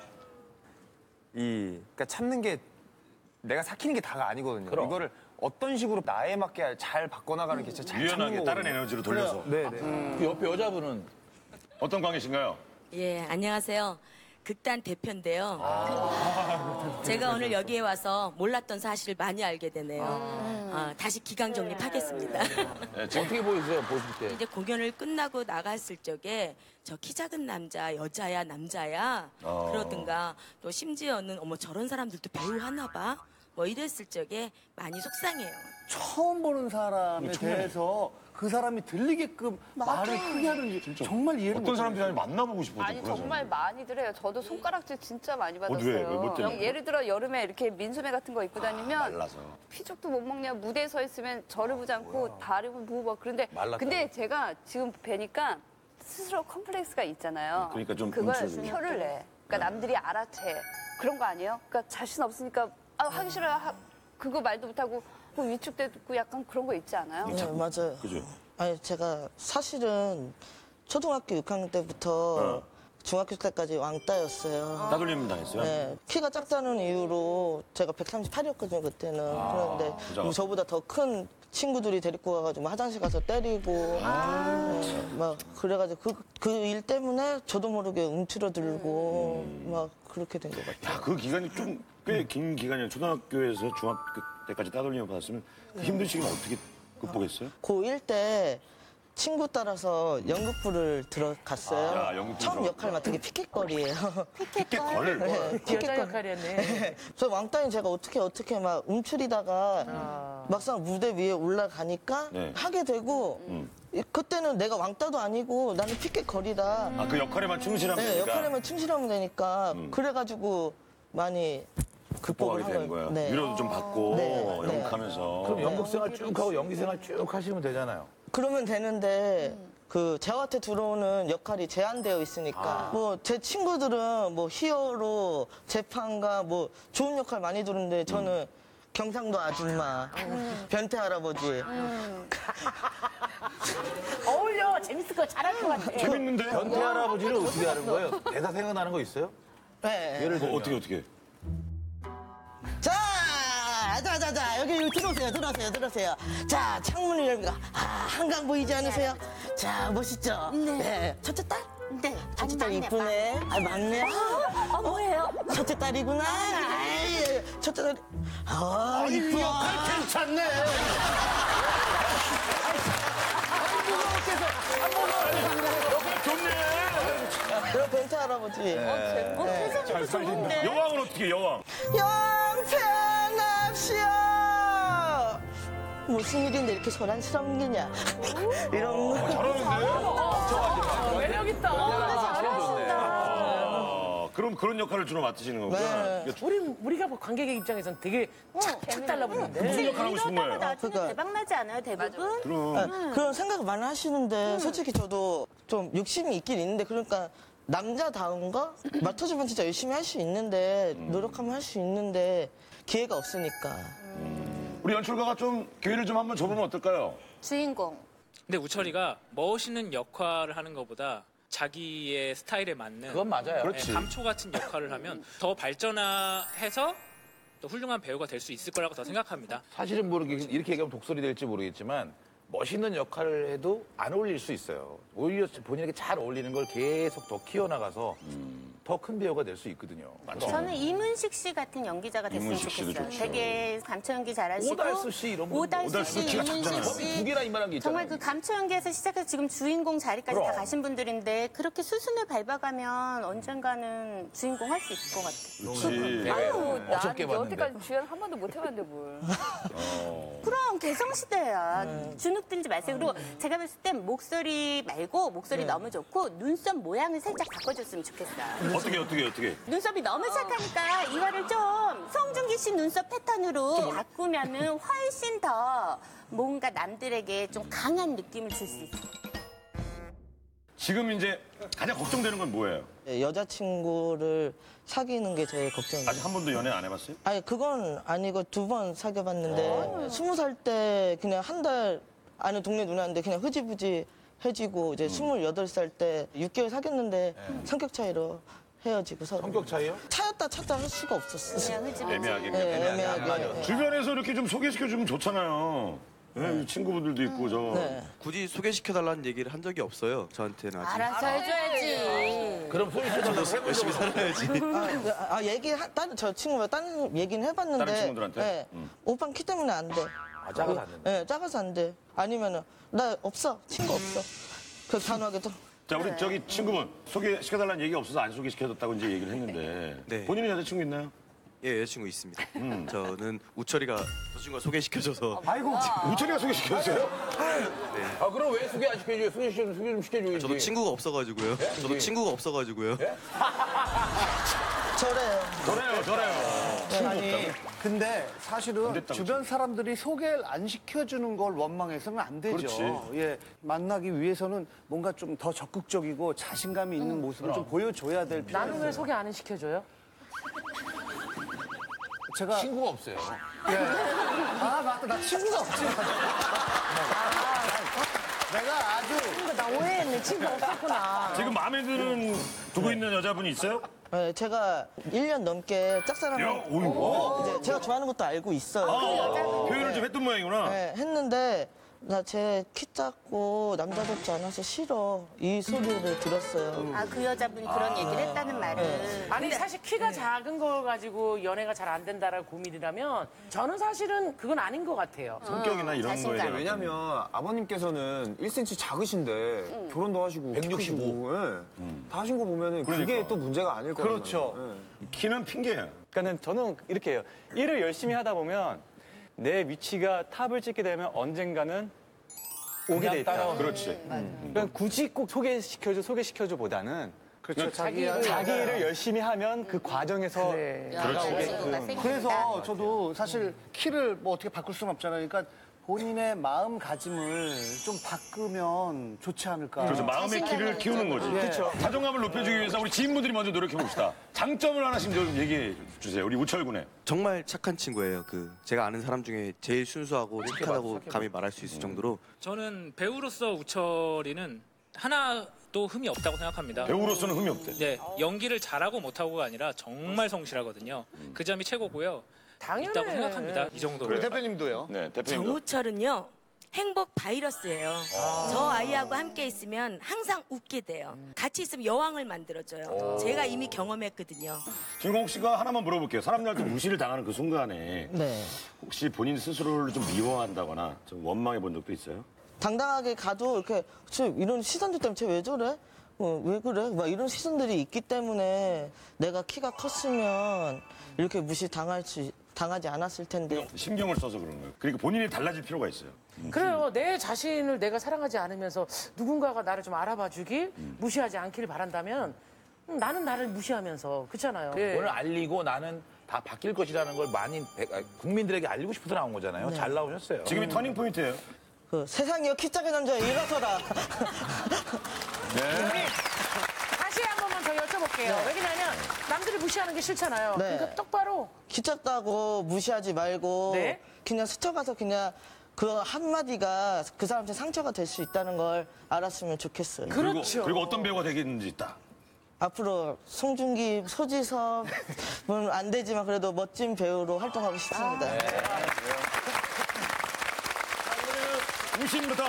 이 그러니까 참는 게 내가 삭히는 게 다가 아니거든요. 그럼. 이거를 어떤 식으로 나에 맞게 잘 바꿔나가는 게 진짜 잘 유연하게 참는 다른 거거든요. 에너지로 돌려서. 네, 네. 그 옆에 여자분은 어떤 관계신가요? 예, 안녕하세요. 극단 대표인데요. 아. 제가 오늘 여기에 와서 몰랐던 사실을 많이 알게 되네요. 아, 다시 기강 정립하겠습니다. 네, 지금 어떻게 보이세요, 보실 때? 이제 공연을 끝나고 나갔을 적에 저 키 작은 남자, 여자야, 남자야 어. 그러든가 또 심지어는 어머 저런 사람들도 배우 하나 봐. 뭐 이랬을 적에 많이 속상해요. 처음 보는 사람에 대해서 그 사람이 들리게끔 말을 크게 하는지 정말 이해를 어떤 못 사람들이 아니 만나보고 싶어요. 아니 정말 많이들 해요. 저도 손가락질 진짜 많이 받았어요. 왜? 왜, 뭐 때문에? 예를 들어 여름에 이렇게 민소매 같은 거 입고 다니면 말라서. 피죽도 못 먹냐 무대에 서 있으면 저를 보지 않고 다리를 보고 막 그런데 말랐다고. 근데 제가 지금 뵈니까 스스로 컴플렉스가 있잖아요. 그러니까 좀 그걸. 표를 내. 그러니까 남들이 알아채 그런 거 아니에요? 그러니까 자신 없으니까 아, 하기 싫어요. 하- 그거 말도 못하고 그 위축되고 약간 그런 거 있지 않아요? 네, 맞아요. 그죠? 아니 제가 사실은 초등학교 6학년 때부터 중학교 때까지 왕따였어요. 따돌림 당했어요? 네, 키가 작다는 이유로 제가 138이었거든요 그때는. 그런데 부자가. 뭐 저보다 더 큰 친구들이 데리고 가가지고 뭐 화장실 가서 때리고 네, 막 그래가지고 그 그 일 때문에 저도 모르게 움츠러들고 막 그렇게 된 것 같아요. 야, 그 기간이 좀 꽤 긴 기간이에요. 초등학교에서 중학교 때까지 따돌림을 받았으면 그 힘든 시기는 어떻게 극복했어요? 고1 때 친구 따라서 연극부를 들어갔어요. 아, 야, 연극부 처음 들어갔구나. 역할 맡은 게 피켓걸이에요. 피켓걸? 네, 여자 피켓걸. 역할이었네. 저 왕따인 제가 어떻게 어떻게 막 움츠리다가 막상 무대 위에 올라가니까 네. 하게 되고 음. 이- 그때는 내가 왕따도 아니고 나는 피켓걸이다. 아, 그 역할에만 충실하면 네, 되니까. 역할에만 충실하면 되니까 그래가지고 많이 극복하게 된 거예요. 네. 위로도 좀 받고 네, 네. 연극하면서. 그럼 연극 생활 쭉 하고 연기 생활 쭉 하시면 되잖아요. 그러면 되는데 그 저한테 들어오는 역할이 제한되어 아. 있으니까 뭐 제 친구들은 뭐 히어로 재판가 뭐 좋은 역할 많이 들었는데 저는 경상도 아줌마 변태 할아버지 어울려. 재밌을 거 잘할 것 같아. 재밌는데? 변태 할아버지를 어떻게 하는 거예요? 대사 생각나는 거 있어요? 네. 예를 뭐 들면 어떻게 어떻게? 자, 자, 자, 자, 여기 여기 들어오세요, 들어오세요, 들어오세요. 자, 창문을 열니까 아, 한강 보이지 않으세요? 자, 멋있죠? 네. 첫째 딸? 네. 첫째 딸 이쁘네. 아, 맞네. 아, 뭐예요? 첫째 딸이구나. 아이, 첫째 딸. 아, 아, 이 이뻐. 역할 괜찮네. 그럼 벤트 할아버지. 네. 네. 잘 살린다. 여왕은 어떻게 여왕? 영생납시오 무슨 일인데 이렇게 소란스럽느냐 이런 거 매력 있다. 아, 그럼 그런 역할을 주로 맡으시는 거구나. 네. 우리 우리가 뭐 관객의 입장에선 되게 착착 달라붙는데. 무슨 역할 하고 싶은 거예요? 나중에 그러니까. 대박 나지 않아요, 대부분? 그럼. 아, 그런 생각을 많이 하시는데 솔직히 저도 좀 욕심이 있긴 있는데 그러니까 남자다운 거 맡아주면 진짜 열심히 할 수 있는데 노력하면 할 수 있는데 기회가 없으니까 우리 연출가가 좀 기회를 좀 한번 줘보면 어떨까요? 주인공. 근데 우철이가 멋있는 역할을 하는 것보다 자기의 스타일에 맞는 그건 맞아요. 그렇지. 네, 감초 같은 역할을 하면 더 발전해서 또 훌륭한 배우가 될 수 있을 거라고 더 생각합니다. 사실은 모르게 이렇게 얘기하면 독설이 될지 모르겠지만 멋있는 역할을 해도 안 어울릴 수 있어요. 오히려 본인에게 잘 어울리는 걸 계속 더 키워나가서 더 큰 배우가 될 수 있거든요. 저는 이문식 씨 같은 연기자가 됐으면 이문식 씨도 좋겠어요. 좋죠. 되게 감초 연기 잘하시고 오달수 씨 이런 분. 오달수 씨, 키가 이문식 작잖아요. 씨. 두 개나 이만한 게 있잖아요. 정말 그 감초 연기에서 시작해서 지금 주인공 자리까지 다 그럼. 가신 분들인데 그렇게 수순을 밟아가면 언젠가는 주인공 할 수 있을 것 같아요. 그렇지. 아유, 나 어저께 여태까지 주연 한 번도 못 해봤는데 뭘. 개성시대야. 주눅 들지 마세요. 그리고 제가 봤을 땐 목소리 말고 목소리 너무 좋고 눈썹 모양을 살짝 바꿔줬으면 좋겠어요. 어떻게 어떻게 어떻게? 눈썹이 너무 착하니까 이거를 좀 송중기 씨 눈썹 패턴으로 바꾸면은 훨씬 더 뭔가 남들에게 좀 강한 느낌을 줄 수 있어요. 지금 이제 가장 걱정되는 건 뭐예요? 네, 여자친구를 사귀는 게 제일 걱정이에요 아직 한 번도 연애 안 해봤어요? 아니 그건 아니고 두 번 사귀어봤는데 스무 살 때 그냥 한 달 아는 동네 누나인데 그냥 흐지부지 해지고 이제 스물여덟 살때 6개월 사귀었는데 성격 차이로 헤어지고 서로 성격 차이요? 차였다 찾다 할 수가 없었어 그냥 흐지부지. 애매하게. 네, 애매하게 주변에서 이렇게 좀 소개시켜주면 좋잖아요. 네, 친구분들도 있고 저. 네. 굳이 소개시켜달라는 얘기를 한 적이 없어요. 저한테는 아직. 알아서 해줘야지. 그럼 소개시켜달라고 해본 열심히 적은 살아야지. 아, 아 얘기 다른 저 친구가 다른 얘기는 해봤는데 다른 친구들한테? 네. 오빠는 키 때문에 안 돼. 아, 작아서 안 된다. 네, 작아서 안 돼. 아니면은 나 없어 친구 없어. 그 단호하게 또 자, 우리 저기 친구분 소개시켜달라는 얘기가 없어서 안 소개시켜줬다고 이제 얘기를 했는데 네. 본인은 여자친구 있나요? 예, 여자친구 있습니다. 저는 우철이가 저 친구가 소개시켜줘서. 아이고, 우철이가 소개시켜주세요? 아 그럼 왜 소개 안 시켜줘요? 소개 좀 소개 좀 시켜줘야지. 저도 친구가 없어가지고요. 저도 친구가 없어가지고요. 저래요. 저래요, 저래요. 아니, 근데 사실은 주변 사람들이 소개를 안 시켜주는 걸 원망해서는 안 되죠. 그렇지. 예, 만나기 위해서는 뭔가 좀 더 적극적이고 자신감이 있는 모습을 좀 보여줘야 될 필요가 나는 왜. 소개 안 시켜줘요? 제가 친구가 없어요. 예. 아 맞다, 나 친구가 없지. 아, 내가 아주 나 오해했네. 친구 없었구나. 지금 마음에 드는 두고 있는 여자분이 있어요? 네, 제가 1년 넘게 짝사랑을 야, 오이고. 이제 제가 좋아하는 것도 알고 있어요. 아, 표현을 좀 했던 모양이구나. 네, 했는데 나 쟤 키 작고 남자답지 않아서 싫어 이 소리를 들었어요. 아, 그 여자분이 그런 얘기를 했다는 말은. 아니 사실 키가 작은 걸 가지고 연애가 잘 안 된다라고 고민이라면 저는 사실은 그건 아닌 것 같아요. 성격이나 이런 거에 자신감. 대한 왜냐면 아버님께서는 1cm 작으신데 결혼도 하시고 165. 예. 다 하신 거 보면은 그게 그러니까. 또 문제가 아닐 거예요. 그렇죠. 키는 핑계야. 그러니까는 저는 이렇게 해요. 일을 열심히 하다 보면 내 위치가 탑을 찍게 되면 언젠가는 오게 돼 있다. 그렇지. 그러니까 굳이 꼭 소개시켜줘, 소개시켜줘 보다는 그렇죠. 자기 자기 일을 열심히 하면 그 과정에서. 친구가 생긴다. 그래서 저도 사실 키를 뭐 어떻게 바꿀 수는 없잖아요. 그러니까 본인의 마음가짐을 좀 바꾸면 좋지 않을까. 그래서 마음의 키를 키우는 거지. 그렇죠. 자존감을 높여주기 위해서 우리 지인분들이 먼저 노력해 봅시다. 장점을 하나씩 좀 얘기해 주세요. 우리 우철군의. 정말 착한 친구예요. 그 제가 아는 사람 중에 제일 순수하고 착하다고 감히 말할 수 있을 정도로 저는 배우로서 우철이는 하나도 흠이 없다고 생각합니다. 배우로서는 흠이 없대. 네, 연기를 잘하고 못하고가 아니라 정말 성실하거든요. 그 점이 최고고요. 있다고 생각합니다. 이 정도로. 우리 대표님도요. 네, 정우철은요 행복 바이러스예요. 아. 저 아이하고 함께 있으면 항상 웃게 돼요. 같이 있으면 여왕을 만들어줘요. 오. 제가 이미 경험했거든요. 김광욱 씨가 하나만 물어볼게요. 사람들한테 무시를 당하는 그 순간에 네. 혹시 본인 스스로를 좀 미워한다거나 좀 원망해 본 적도 있어요? 당당하게 가도 이렇게 쟤 이런 시선들 때문에 쟤 왜 저래? 어, 왜 그래? 막 이런 시선들이 있기 때문에 내가 키가 컸으면 이렇게 무시 당할 수 당하지 않았을 텐데. 신경을 써서 그런 거예요. 그러니까 본인이 달라질 필요가 있어요. 그래요. 내 자신을 내가 사랑하지 않으면서 누군가가 나를 좀 알아봐 주길 무시하지 않기를 바란다면 음, 나는 나를 무시하면서 그렇잖아요. 오늘 알리고 나는 다 바뀔 것이라는 걸 많이 백- 아, 국민들에게 알리고 싶어서 나온 거잖아요. 잘 나오셨어요. 지금이 터닝 포인트예요. 그 세상이여 키 작은 남자 일어서라. 네. 여쭤볼게요. 네. 왜냐면 남들이 무시하는 게 싫잖아요. 네. 그러니까 똑바로 키 작다고 무시하지 말고 네. 그냥 스쳐가서 그냥 그 한마디가 그 사람한테 상처가 될 수 있다는 걸 알았으면 좋겠어요. 그리고, 그리고 어떤 배우가 되겠는지 딱. 앞으로 송중기, 소지섭은 안 되지만 그래도 멋진 배우로 활동하고 싶습니다. 우신부터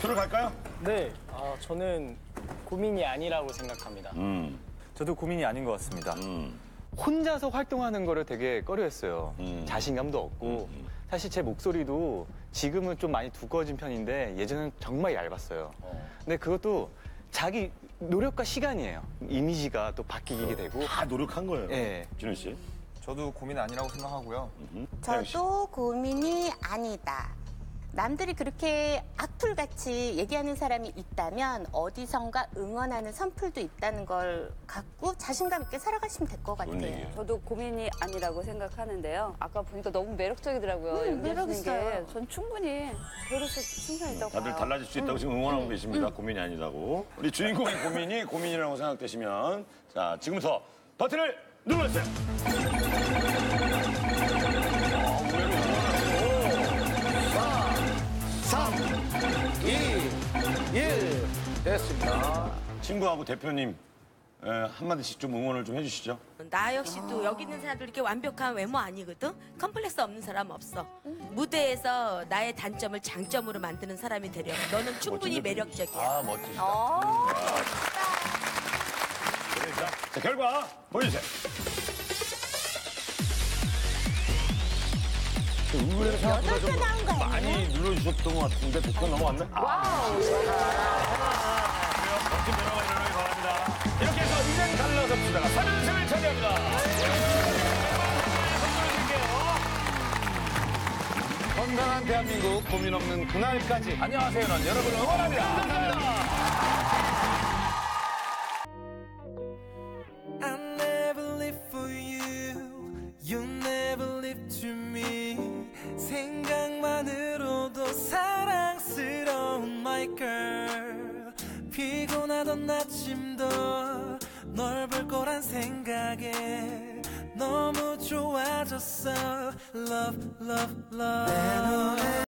들어갈까요? 네, 아, 저는 고민이 아니라고 생각합니다. 음. 저도 고민이 아닌 것 같습니다. 혼자서 활동하는 거를 되게 꺼려했어요. 자신감도 없고 사실 제 목소리도 지금은 좀 많이 두꺼워진 편인데 예전엔 정말 얇았어요. 근데 그것도 자기 노력과 시간이에요. 이미지가 또 바뀌게 되고 다 노력한 거예요. 네. 준호 씨. 저도 고민 아니라고 생각하고요. 저도 고민이 아니다. 남들이 그렇게 악플같이 얘기하는 사람이 있다면 어디선가 응원하는 선풀도 있다는 걸 갖고 자신감 있게 살아가시면 될 것 같아요. 저도 고민이 아니라고 생각하는데요. 아까 보니까 너무 매력적이더라고요. 음, 연기하시는 매력 있어요. 게. 전 충분히 배우로서 충분히 있다고 다들 봐요. 달라질 수 있다고 지금 응원하고 계십니다. 고민이 아니라고. 우리 주인공의 고민이 고민이라고 생각되시면 자 지금부터 버튼을 눌러주세요. 됐습니다. 친구하고 대표님 에, 한마디씩 좀 응원을 좀 해주시죠. 나 역시도 여기 있는 사람들 이렇게 완벽한 외모 아니거든. 컴플렉스 없는 사람 없어. 무대에서 나의 단점을 장점으로 만드는 사람이 되려. 너는 충분히 매력적이야. 아 멋지시다. 자 결과 보여주세요. 의외로 생각보다 좀 많이 눌러주셨던 것 같은데 100번 넘어갔네? wow! 멋진 변화가 일어나기 바랍니다. 이렇게 해서 이젠 갈라섭시다가 3연승을 차지합니다. 건강한 대한민국 고민 없는 그날까지. 안녕하세요는 여러분을 응원합니다. 감사합니다. 피곤하던 아침도 널 볼 거란 생각에 너무 좋아졌어. Love, love, love.